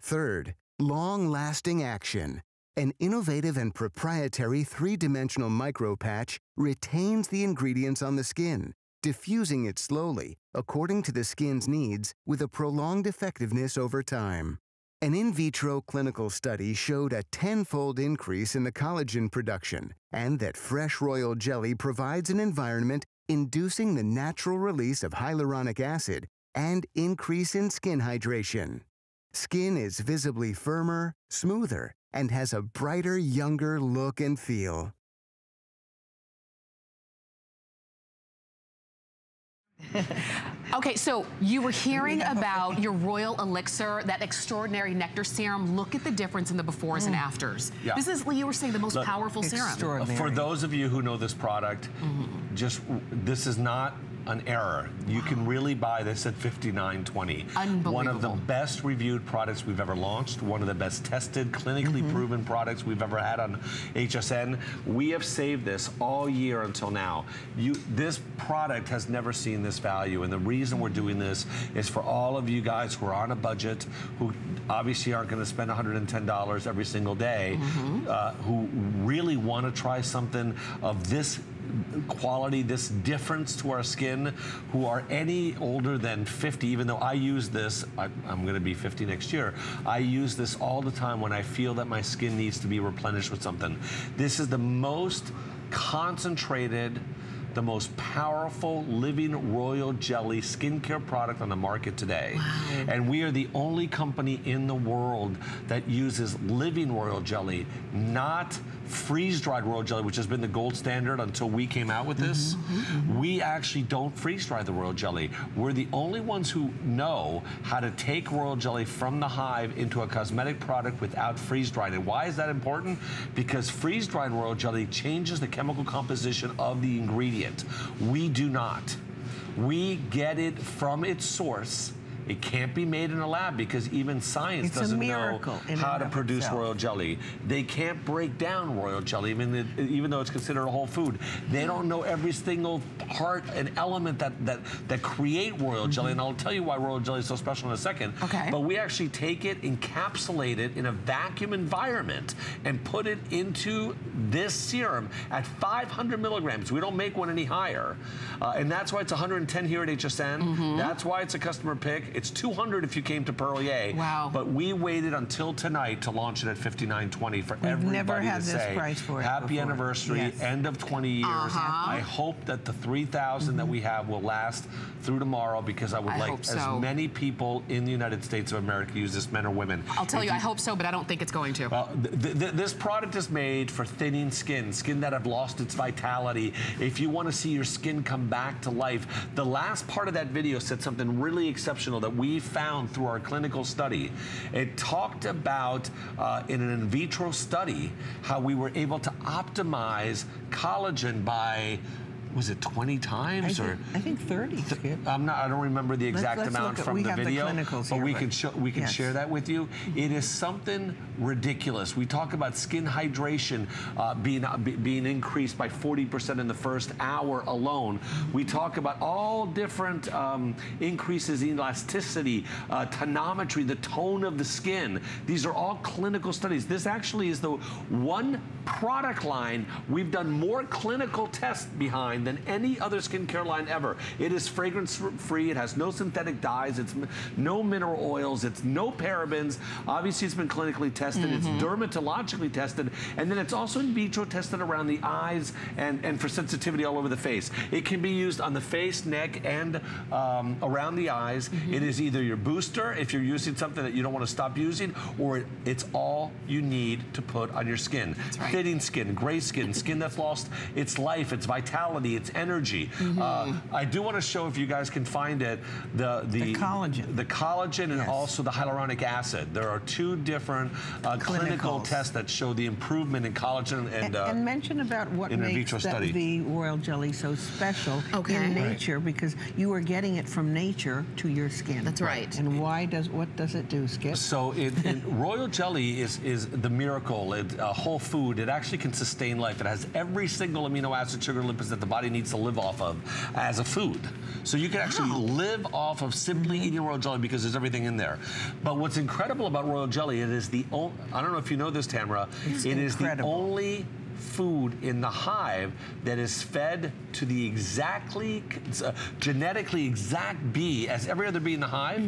Third, long lasting action. An innovative and proprietary three dimensional micropatch retains the ingredients on the skin, diffusing it slowly, according to the skin's needs, with a prolonged effectiveness over time. An in vitro clinical study showed a tenfold increase in the collagen production and that fresh royal jelly provides an environment inducing the natural release of hyaluronic acid and increase in skin hydration. Skin is visibly firmer, smoother, and has a brighter, younger look and feel. Okay, so you were hearing about your Royal Elixir, that extraordinary nectar serum. Look at the difference in the befores and afters. Yeah. This is, you were saying, the most Look, powerful serum. For those of you who know this product, Mm-hmm. just this is not an error. You can really buy this at $59.20. One of the best reviewed products we've ever launched, one of the best tested, clinically Mm-hmm. proven products we've ever had on HSN. We have saved this all year until now. You, this product has never seen this value, and the reason we're doing this is for all of you guys who are on a budget, who obviously aren't going to spend $110 every single day, Mm-hmm. uh, who really want to try something of this quality, this difference to our skin, who are any older than 50, even though I use this, I, I'm going to be 50 next year, I use this all the time when I feel that my skin needs to be replenished with something. This is the most concentrated, the most powerful living royal jelly skincare product on the market today. And we are the only company in the world that uses living royal jelly, not freeze-dried royal jelly, which has been the gold standard until we came out with this. Mm-hmm, mm-hmm. We actually don't freeze-dry the royal jelly. We're the only ones who know how to take royal jelly from the hive into a cosmetic product without freeze-drying. And why is that important? Because freeze-dried royal jelly changes the chemical composition of the ingredient. We do not. We get it from its source. It can't be made in a lab because even science It's doesn't know how to produce itself. royal jelly. They can't break down royal jelly, even, even though it's considered a whole food. They don't know every single part and element that, that, that create royal jelly. And I'll tell you why royal jelly is so special in a second. Okay. But we actually take it, encapsulate it in a vacuum environment, and put it into this serum at 500 milligrams. We don't make one any higher. Uh, and that's why it's 110 here at HSN. That's why it's a customer pick. It's 200 if you came to Perlier. Wow. But we waited until tonight to launch it at 59.20 for everybody never had to this say, price for it happy before." anniversary, Yes. end of 20 years. Uh-huh. I hope that the 3,000 that we have will last through tomorrow because I would I like as so. many people in the United States of America use this, men or women. I'll tell If you, I hope so, but I don't think it's going to. well, th th this product is made for thinning skin, skin that have lost its vitality. If you want to see your skin come back to life, the last part of that video said something really exceptional that we found through our clinical study. It talked about, uh, in an in vitro study, how we were able to optimize collagen by was it 20 I times think, or I think 30, Skip. I'm not. I don't remember the Let's- exact let's amount look at- from the the video, clinicals but here, we but- can show, we can yes. share that with you. It is something ridiculous. We talk about skin hydration uh, being uh, be- being increased by 40% in the first hour alone. We talk about all different um, increases in elasticity, uh, tonometry, the tone of the skin. These are all clinical studies. This actually is the one product line we've done more clinical tests behind than any other skincare line ever. It is fragrance free. It has no synthetic dyes. It's no mineral oils. It's no parabens. Obviously, it's been clinically tested. It's dermatologically tested. And then it's also in vitro tested around the eyes and, and for sensitivity all over the face. It can be used on the face, neck, and um, around the eyes. It is either your booster if you're using something that you don't want to stop using, or it- it's all you need to put on your skin. right. Thinning skin, gray skin, skin that's lost its life, its vitality, its energy. Uh, I do want to show if you guys can find it the the, The collagen. the collagen, and also the hyaluronic acid. There are two different uh, clinical tests that show the improvement in collagen and. And, uh, and mention about what in makes vitro that study. the royal jelly so special Okay. in Right. nature because you are getting it from nature to your skin. That's right. And why does what does it do, Skip? So it, it, [LAUGHS] royal jelly is is the miracle. It's a whole food. It actually can sustain life. It has every single amino acid, sugar, lipids that the body body needs to live off of as a food. So you can actually live off of simply eating royal jelly because there's everything in there. But what's incredible about royal jelly, it is the only, I don't know if you know this, Tamara, It's it is the only food in the hive that is fed to the exactly uh, genetically exact bee as every other bee in the hive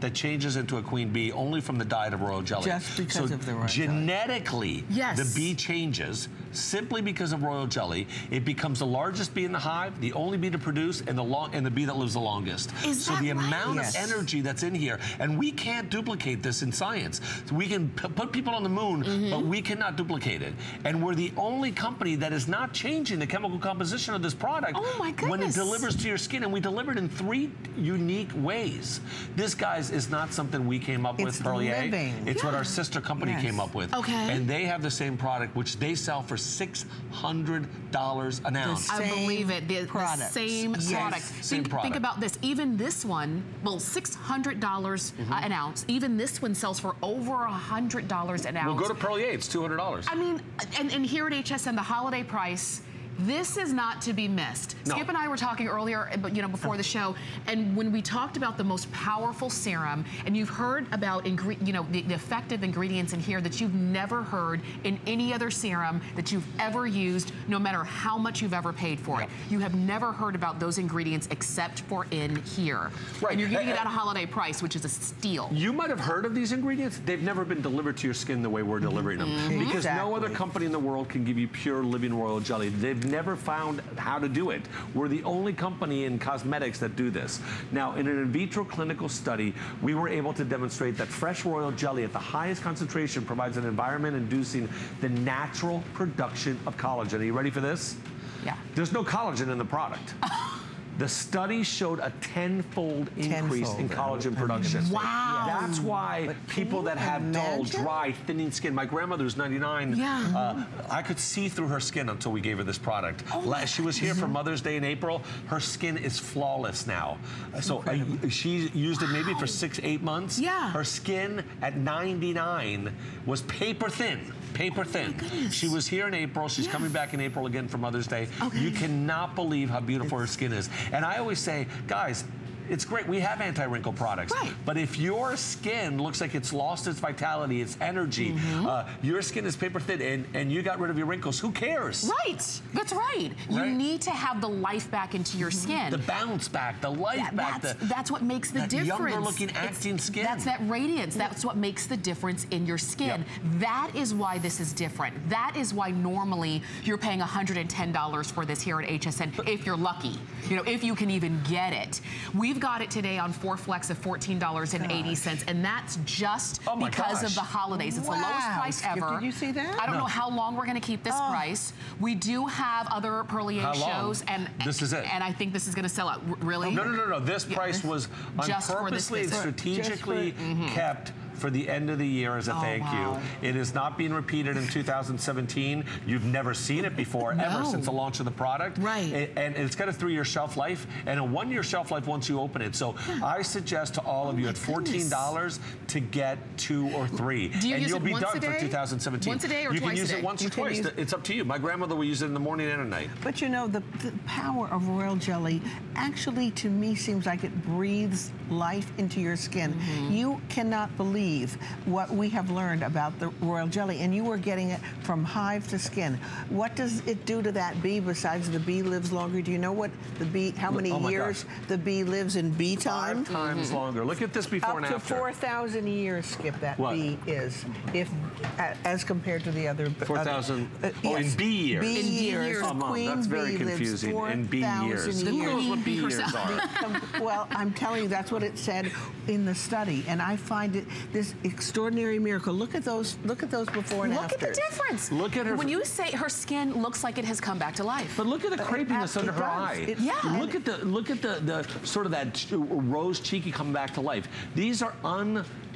that changes into a queen bee only from the diet of royal jelly. Just because so of the royal jelly. genetically Yes. the bee changes simply because of royal jelly. It becomes the largest bee in the hive, the only bee to produce, and the long and the bee that lives the longest. Is so that the right? amount Yes. of energy that's in here, and we can't duplicate this in science. So we can put people on the moon, Mm-hmm. but we cannot duplicate it. And we're the only company that is not changing the chemical composition of this product Oh, my when it delivers to your skin. And we deliver it in three unique ways. This, guys, is not something we came up with, It's Perlier. living. It's what our sister company Yes. came up with. Okay. And they have the same product, which they sell for $600 an ounce. I believe it. The, the same Yes. product. Same think, product. think about this. Even this one, well, six hundred dollars Mm-hmm. uh, an ounce. Even this one sells for over a hundred dollars an ounce. Well, go to Perlier. It's $200. I mean, and, and here at HSN, the holiday price. This is not to be missed. No. Skip and I were talking earlier, eh, but you know, before the show, and when we talked about the most powerful serum, and you've heard about, ingre- you know, the, the effective ingredients in here that you've never heard in any other serum that you've ever used, no matter how much you've ever paid for it. You have never heard about those ingredients except for in here. Right. And you're getting it at a holiday price, which is a steal. You might have heard of these ingredients. They've never been delivered to your skin the way we're delivering them. Mm-hmm. Because no other company in the world can give you pure living royal jelly. They've never found how to do it. We're the only company in cosmetics that do this. Now, in an in vitro clinical study, we were able to demonstrate that fresh royal jelly at the highest concentration provides an environment inducing the natural production of collagen. Are you ready for this? Yeah. There's no collagen in the product. [LAUGHS] The study showed a tenfold increase in collagen production. Wow. That's why But people that have dull, dry, thinning skin. My grandmother's 99. Yeah. Uh, I could see through her skin until we gave her this product. Oh La- she was here for Mother's Day in April. Her skin is flawless now. so uh, she used it maybe for six, eight months. Yeah. Her skin at 99 was paper thin. Paper thin. she was here in April. She's coming back in April again for Mother's Day. Okay. You cannot believe how beautiful her skin is. And I always say, guys, it's great. We have anti-wrinkle products. Right. But if your skin looks like it's lost its vitality, its energy, Mm-hmm. uh, your skin is paper thin, and, and you got rid of your wrinkles, who cares? Right. That's right. You Right. need to have the life back into your skin. The bounce back, the life That- back, that's, the, that's what makes the difference. younger looking It's- acting skin. That's that radiance. That's what makes the difference in your skin. That is why this is different. That is why normally you're paying $110 for this here at HSN if you're lucky. You know, if you can even get it. We've got it today on four flex of $14.80 and that's just Oh because gosh. of the holidays. It's the lowest price ever. did you see that? I don't No. know how long we're going to keep this Oh. price. We do have other Perlier How shows and This is it. And I think this is going to sell out. R- Really? No, no, no, no. This Yeah. price was on Just for this purposely and visit. strategically mm-hmm. kept for the end of the year as a Oh, thank wow. you. It is not being repeated in 2017. You've never seen it before, ever since the launch of the product. Right. A- And it's got a three-year shelf life and a one-year shelf life once you open it. So I suggest to all of you at $14 to get two or three. Do you and use you'll it be once done a day? for 2017. Once a day or you twice can a use day? it once You or twice. use- It's up to you. My grandmother would use it in the morning and at night. But you know, the, the power of royal jelly actually to me seems like it breathes life into your skin. Mm-hmm. You cannot believe what we have learned about the royal jelly, and you are getting it from hive to skin. What does it do to that bee besides the bee lives longer? Do you know what the bee, how many Oh my years the bee lives in bee time? Five times longer. Look at this before Up and to 4,000 years, Skip, that What? bee is, if as compared to the other. 4,000 uh, oh, in bee years. Bee In bee years. years. Oh, Mom, queen that's very bee lives confusing. In bee years. The years. Who knows what bee years [LAUGHS] are? well, I'm telling you, that's what it said in the study, and I find it this extraordinary miracle. Look at those. Look at those before and Look after. at the difference. Look at her- When you say her skin looks like it has come back to life. But look at the crepiness under her does. eye. It- Yeah. Look at the look at the the sort of that rose cheeky coming back to life. These are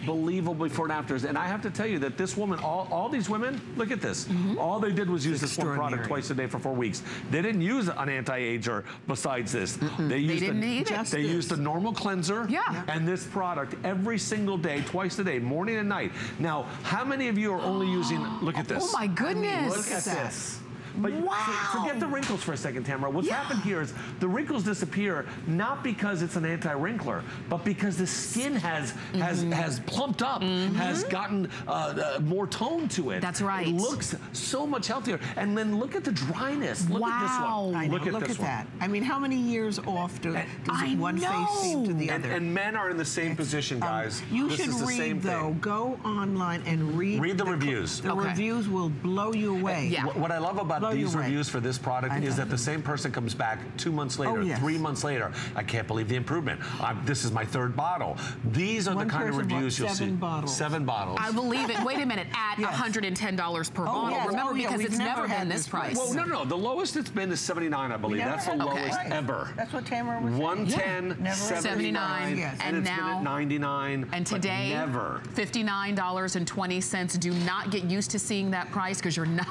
unbelievable before and afters. And I have to tell you that this woman, all, all these women, look at this. Mm-hmm. All they did was use this one product twice a day for four weeks. They didn't use an anti-ager besides this. They used didn't the, need it. They used the normal cleanser Yeah. and this product every single day, twice a day, morning and night. Now, how many of you are only using? Look at oh this. Oh my goodness. Look at this. But Wow. for- forget the wrinkles for a second, Tamara. What's happened here is the wrinkles disappear not because it's an anti-wrinkler, but because the skin has has Mm-hmm. has plumped up, has gotten uh, uh, more tone to it. That's right. It looks so much healthier. And then look at the dryness. Look at this one. I know. Look at Look this at one. that. I mean, how many years off do, does I one face seem to the And, other? and men are in the same position, guys. Um, you This should is the read same though. thing. Go online and read. Read the reviews. The Okay. reviews will blow you away. Yeah. What- What I love about Blow you these away. reviews for this product I is that the same person comes back two months later, Oh, yes. three months later. I can't believe the improvement. Uh, this is my third bottle. These are One the kind of reviews you'll see. seven bottles. Seven bottles. I believe it. Wait a minute. At Yes. $110 per bottle. yes. Remember, Oh, yeah, because we've it's never never been this this price. price. well, no, no. The lowest it's been is 79, I believe. That's the lowest price. ever. That's what Tamara was saying. 110, Never 79, Yes. and, and now- at 99. And today, never. $59.20. Do not get used to seeing that price because you're not,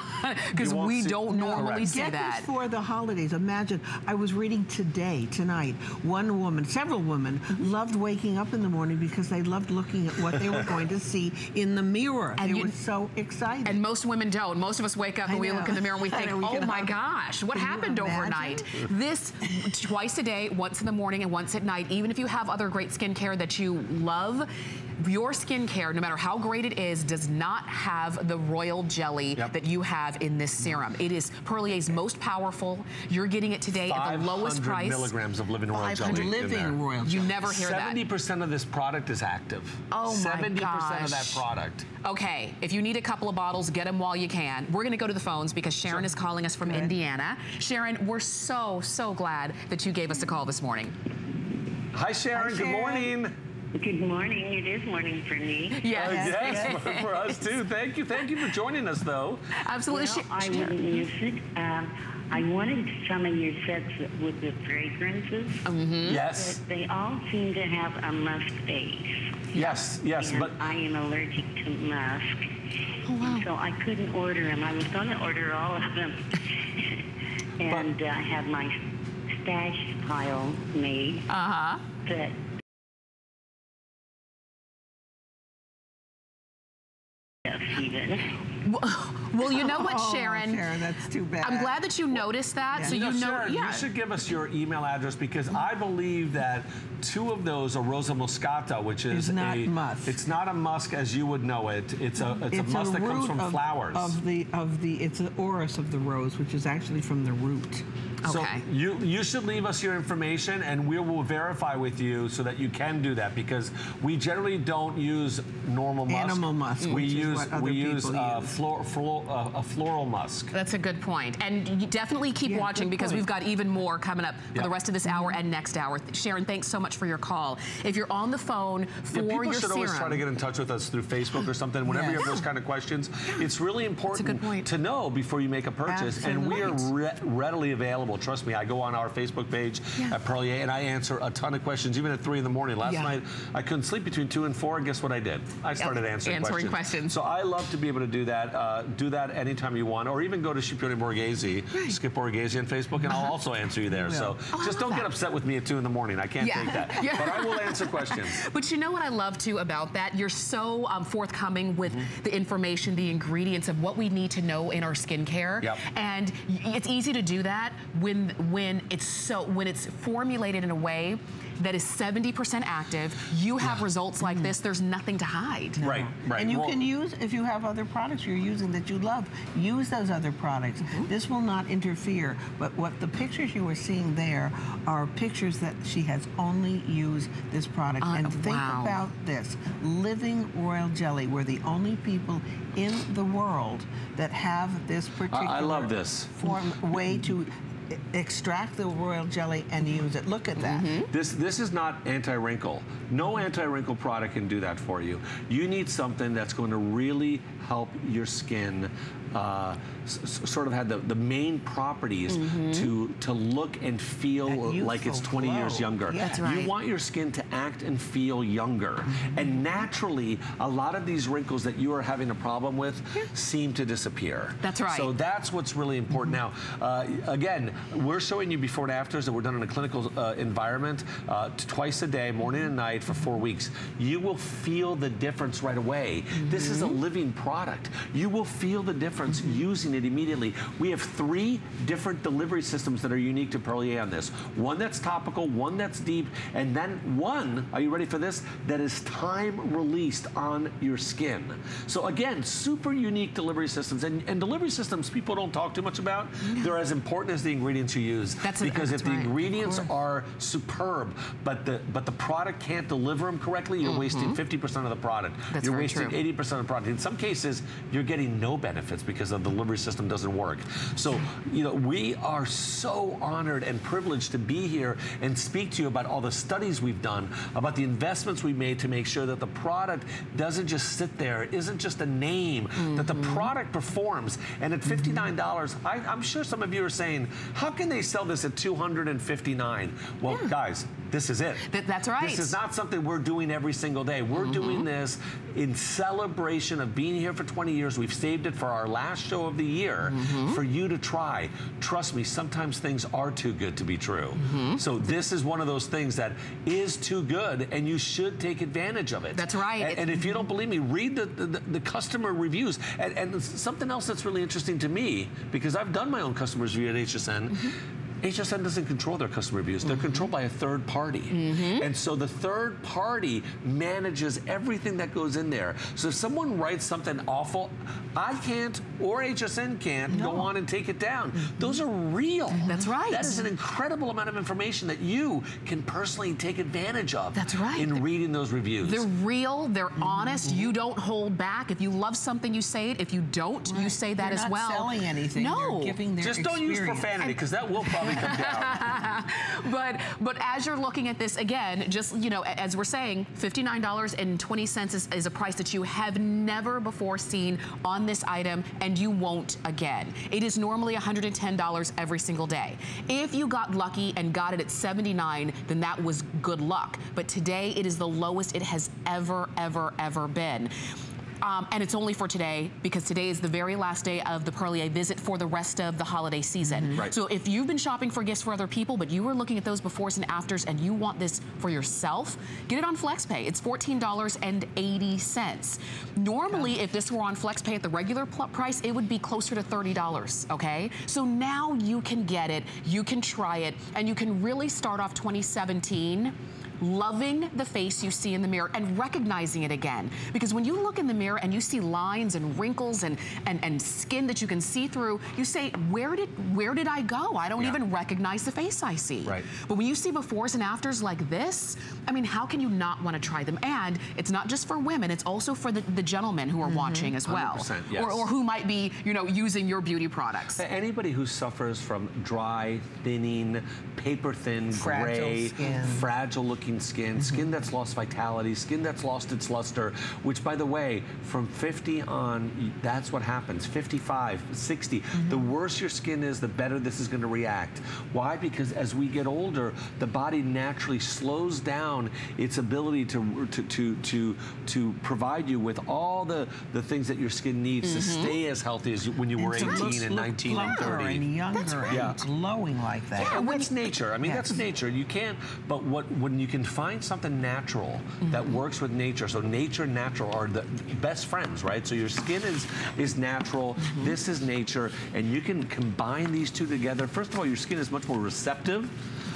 because You won't we see- don't No. normally Correct. see Get that. this for the holidays. Imagine, I was reading today, tonight, one woman, several women, loved waking up in the morning because they loved looking at what they were [LAUGHS] going to see in the mirror. And they you- were so excited. And most women don't. Most of us wake up I and we look in the mirror and we [LAUGHS] think, we oh my gosh, what happened overnight? This twice a day, once in the morning and once at night, even if you have other great skincare that you love, your skincare, no matter how great it is, does not have the royal jelly Yep. that you have in this serum. It is Perlier's most powerful. You're getting it today at the lowest 500 price. milligrams of living royal jelly. 500 living there. royal You never hear that. 70% of this product is active. Oh my 70% of that product. Okay, if you need a couple of bottles, get them while you can. We're going to go to the phones because Sharon is calling us from Indiana. Sharon, we're so, so glad that you gave us a call this morning. Hi, Sharon. Good Sharon. morning. Good morning. It is morning for me. Yes. Uh, yes, [LAUGHS] for, for us too. Thank you. Thank you for joining us, though. Absolutely. Well, Sh- I Sharon. wouldn't use it. Um, I wanted some of your sets with the fragrances. Mm-hmm. Yes. But they all seem to have a musk base. Yes. Yes. and But I am allergic to musk. Oh, wow. So I couldn't order them. I was going to order all of them. [LAUGHS] and uh, I have my stash pile made. Uh-huh. But even. Well, you know what, Oh, Sharon? Sharon, that's too bad. I'm glad that you noticed that, so You you know, know. Sharon, yeah. you should give us your email address because I believe that two of those are Rosa moscata, which is It's not a musk. It's not a musk as you would know it. It's a it's, a musk that comes from of, flowers. Of the of the it's the orris of the rose, which is actually from the root. So Okay. you you should leave us your information and we will verify with you so that you can do that because we generally don't use normal musk. Animal musk, We which is use what other we use, uh, use. flor, flor, uh, a floral musk. That's a good point. And you definitely keep Yeah, watching because point. we've got even more coming up for Yeah. the rest of this hour and next hour. Sharon, thanks so much for your call. If you're on the phone for Yeah, people your should serum, always try to get in touch with us through Facebook or something. Whenever you Yes. have those kind of questions, it's really important good point. to know before you make a purchase. And we are re- readily available. Trust me, I go on our Facebook page Yeah. at Perlier and I answer a ton of questions, even at three in the morning. Last Yeah. night I couldn't sleep between two and four. And guess what I did? I started answering, answering questions. So I love to be able to do that. Uh, do that anytime you want, or even go to Scipione Borghese, Skip Borghese on Facebook, and I'll also answer you there. So Oh, just don't get upset with me at two in the morning. I can't Yeah. take that. [LAUGHS] Yeah. But I will answer questions. [LAUGHS] But you know what I love too about that? You're so um, forthcoming with Mm-hmm. the information, the ingredients of what we need to know in our skincare. Yep. And y- it's easy to do that when when it's so when it's formulated in a way that is 70% active. You have results like this. There's nothing to hide. Right, right. And you Well- can use, if you have other products you're using that you love, use those other products. Mm-hmm. This will not interfere. But what the pictures you are seeing there are pictures that she has only used this product. Uh, and think wow. about this living royal jelly. We're the only people in the world that have this particular i love this. form way to extract the royal jelly and use it. Look at that. Mm-hmm. This this is not anti-wrinkle. No anti-wrinkle product can do that for you. You need something that's going to really help your skin uh, s- s- sort of had the, the main properties to to look and feel like it's youthful 20 years younger. Yeah. That's right. You want your skin to act and feel younger. And naturally, a lot of these wrinkles that you are having a problem with seem to disappear. That's right. So that's what's really important. Now, uh, again, we're showing you before and afters that were done in a clinical uh, environment uh, twice a day, morning and night for four weeks. You will feel the difference right away. This is a living product. You will feel the difference using it immediately. We have three different delivery systems that are unique to Perlier on this. One that's topical, one that's deep, and then one, are you ready for this, that is time released on your skin. So again, super unique delivery systems. And, and delivery systems people don't talk too much about. They're as important as the ingredients you use. That's a- because if the right, ingredients are superb, but the but the product can't deliver them correctly, you're wasting 50% of the product. That's you're wasting 80% of the product. In some cases, you're getting no benefits because of the delivery system doesn't work. So, you know, we are so honored and privileged to be here and speak to you about all the studies we've done, about the investments we made to make sure that the product doesn't just sit there, isn't just a name, that the Mm-hmm. product performs. And at $59, I, I'm sure some of you are saying, how can they sell this at $259?" Well, guys, this is it. Th- that's right. This is not something we're doing every single day. We're doing this in celebration of being here for 20 years. We've saved it for our last show of the year mm-hmm. for you to try. Trust me, sometimes things are too good to be true. Mm-hmm. So this is one of those things that is too good and you should take advantage of it. That's right. And, and if you don't believe me, read the, the, the customer reviews. And, and something else that's really interesting to me, because I've done my own customer review at HSN, mm-hmm. HSN doesn't control their customer reviews. They're mm-hmm. controlled by a third party. Mm-hmm. And so the third party manages everything that goes in there. So if someone writes something awful, I can't or HSN can't go on and take it down. Those are real. Mm-hmm. That's right. That is an incredible amount of information that you can personally take advantage of. That's right. In reading those reviews. They're real, they're honest, you don't hold back. If you love something, you say it. If you don't, you say that They're as not well. selling anything. No. They're giving their Just don't use profanity because that will probably [LAUGHS] come down. [LAUGHS] but but as you're looking at this again, just you know, as we're saying, $59.20 is, is a price that you have never before seen on this item, and you won't again. It is normally $110 every single day. If you got lucky and got it at 79, then that was good luck. But today it is the lowest it has ever, ever, ever been. Um, and it's only for today because today is the very last day of the Perlier visit for the rest of the holiday season. Right. So if you've been shopping for gifts for other people, but you were looking at those befores and afters and you want this for yourself, get it on FlexPay. It's $14.80. Normally, if this were on FlexPay at the regular price, it would be closer to $30, okay? So now you can get it, you can try it, and you can really start off 2017 loving the face you see in the mirror and recognizing it again. Because when you look in the mirror and you see lines and wrinkles and, and, and skin that you can see through, you say, where did where did I go? I don't Yeah. even recognize the face I see. Right. But when you see befores and afters like this, I mean, how can you not want to try them? And it's not just for women, it's also for the, the gentlemen who are mm-hmm. watching as well. 100%, yes. Or, or who might be, you know, using your beauty products. Anybody who suffers from dry, thinning, paper thin, Fragile gray, skin. fragile looking skin, skin that's lost vitality, skin that's lost its luster, which by the way, from 50 on, that's what happens. 55, 60. The mm-hmm. worse your skin is, the better this is going to react. Why? Because as we get older, the body naturally slows down its ability to to to to, to provide you with all the, the things that your skin needs to mm-hmm. stay as healthy as when you were to 18 look- and look 19 and plumper 30. and younger and Yeah. glowing like that. Yeah, and that's nature. I mean, that's nature. You can't, but what when you can find something natural that mm-hmm. works with nature. So nature and natural are the best friends, right? So your skin is is natural. Mm-hmm. This is nature, and you can combine these two together. First of all, your skin is much more receptive.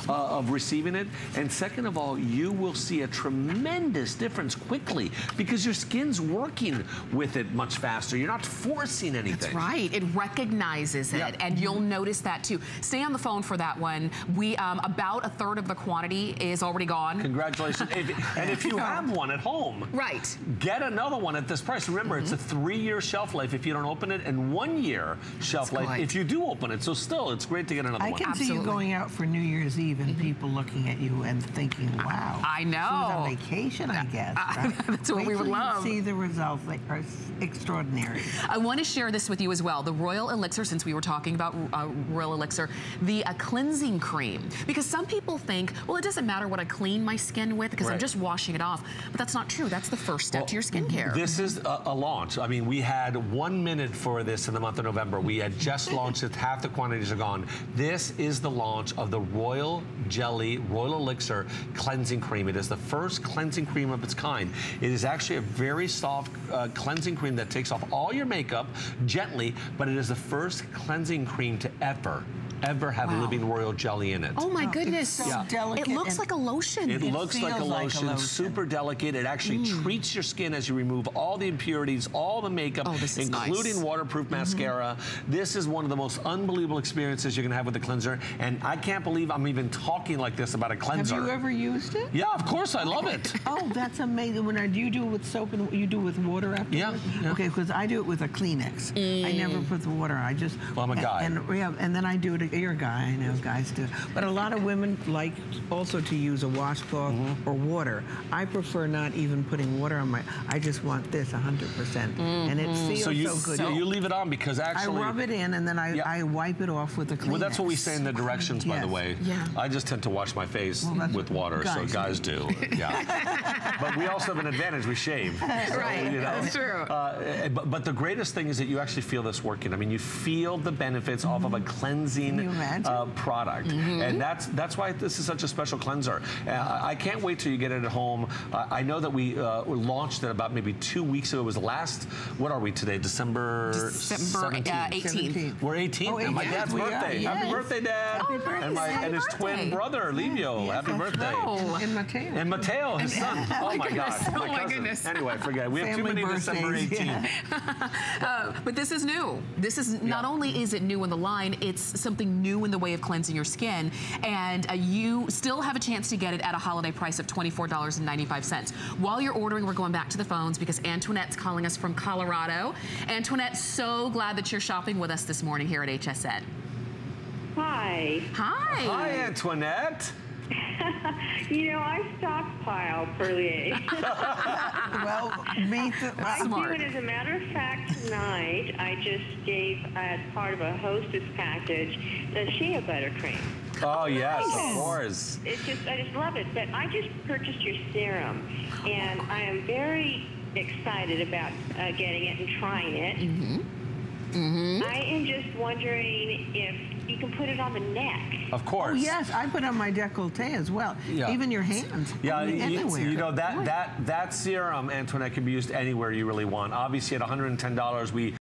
Uh, of receiving it, and second of all, you will see a tremendous difference quickly because your skin's working with it much faster. You're not forcing anything. That's right. It recognizes it, Yeah. and you'll notice that too. Stay on the phone for that one. We um, about a third of the quantity is already gone. Congratulations. If- and if you [LAUGHS] have one at home, Right. get another one at this price. Remember, it's a three-year shelf life if you don't open it, and one-year shelf That's life great. if you do open it. So still, it's great to get another I one. can see you going out for New Year's Eve even people looking at you and thinking, wow. I know. She was on vacation, I guess. [LAUGHS] right? That's what Wait we would till you love. see the results. They are extraordinary. I want to share this with you as well. The Royal Elixir, since we were talking about uh, Royal Elixir, the uh, cleansing cream. Because some people think, well, it doesn't matter what I clean my skin with because I'm just washing it off. But that's not true. That's the first step to your skincare. This is a, a launch. I mean, we had one minute for this in the month of November. We had just [LAUGHS] launched it. Half the quantities are gone. This is the launch of the Royal Jelly Royal Elixir Cleansing Cream. It is the first cleansing cream of its kind. It is actually a very soft uh, cleansing cream that takes off all your makeup gently, but it is the first cleansing cream to ever, ever have Wow. living royal jelly in it. Oh my goodness. so Yeah. delicate. It looks like a lotion. It, looks like a, feels like a lotion, lotion. super delicate. It actually treats your skin as you remove all the impurities, all the makeup, Oh, this is including nice. waterproof mascara. This is one of the most unbelievable experiences you're gonna have with the cleanser. And I can't believe I'm even talking like this about a cleanser. Have you ever used it? yeah, of course, I love it. Oh, that's amazing. When I, do you do it with soap and you do it with water after? Yeah, yeah. Okay, because I do it with a Kleenex. I never put the water. I just. Well, I'm a and- guy. And, yeah, and then I do it. You're a guy. I know guys do. But a lot of women like also to use a washcloth Mm-hmm. or water. I prefer not even putting water on my. I just want this 100 percent, and it feels So you, good. so you leave it on because actually. I rub it in and then I, Yeah. I wipe it off with a Kleenex. Well, that's what we say in the directions, by the way. Yeah. I just tend to wash my face Well, with what water, so guys guys do. Yeah. [LAUGHS] but we also have an advantage. We shave. So, Right, you know. that's true. Uh, but, but the greatest thing is that you actually feel this working. I mean, you feel the benefits off of a cleansing Can you imagine? uh, product, and that's that's why this is such a special cleanser. Uh, I can't wait till you get it at home. Uh, I know that we, uh, launched it about maybe two weeks ago. It was last. What are we today? December. December, uh, 17th. 18th. We're 18th. Oh, and my dad's we are, birthday. Happy birthday, Dad! Happy birthday. And, my, Happy and his birthday. Twin brother, Livio. Yes, Happy birthday. right. And Mateo. And Mateo, his son. Oh, Oh, my my goodness. God. Oh, my cousin. goodness. Anyway, forget. it. We have too Family many December birthdays, 18th. yeah. [LAUGHS] [LAUGHS] Uh, but this is new. This is not only is it new in the line, it's something new in the way of cleansing your skin. And uh, you still have a chance to get it at a holiday price of $24.95. While you're ordering, we're going back to the phones because Antoinette's calling us from Colorado. Antoinette, so glad that you're shopping with us this morning here at HSN. Hi. Hi. Hi, Antoinette. [LAUGHS] you know, I stockpile Perlier. [LAUGHS] well, me too. I Smart. do it as a matter of fact tonight. I just gave, as part of a hostess package, the shea butter cream. Oh, yes, Nice. of course. It's just, I just love it. But I just purchased your serum, and I am very excited about uh, getting it and trying it. Mm-hmm. I am just wondering if you can put it on the neck. Of course. Oh, yes, I put on my décolleté as well. Yeah. Even your hands. Yeah, I mean, you, anywhere. you know that that that serum, Antoinette, can be used anywhere you really want. Obviously, at $110, we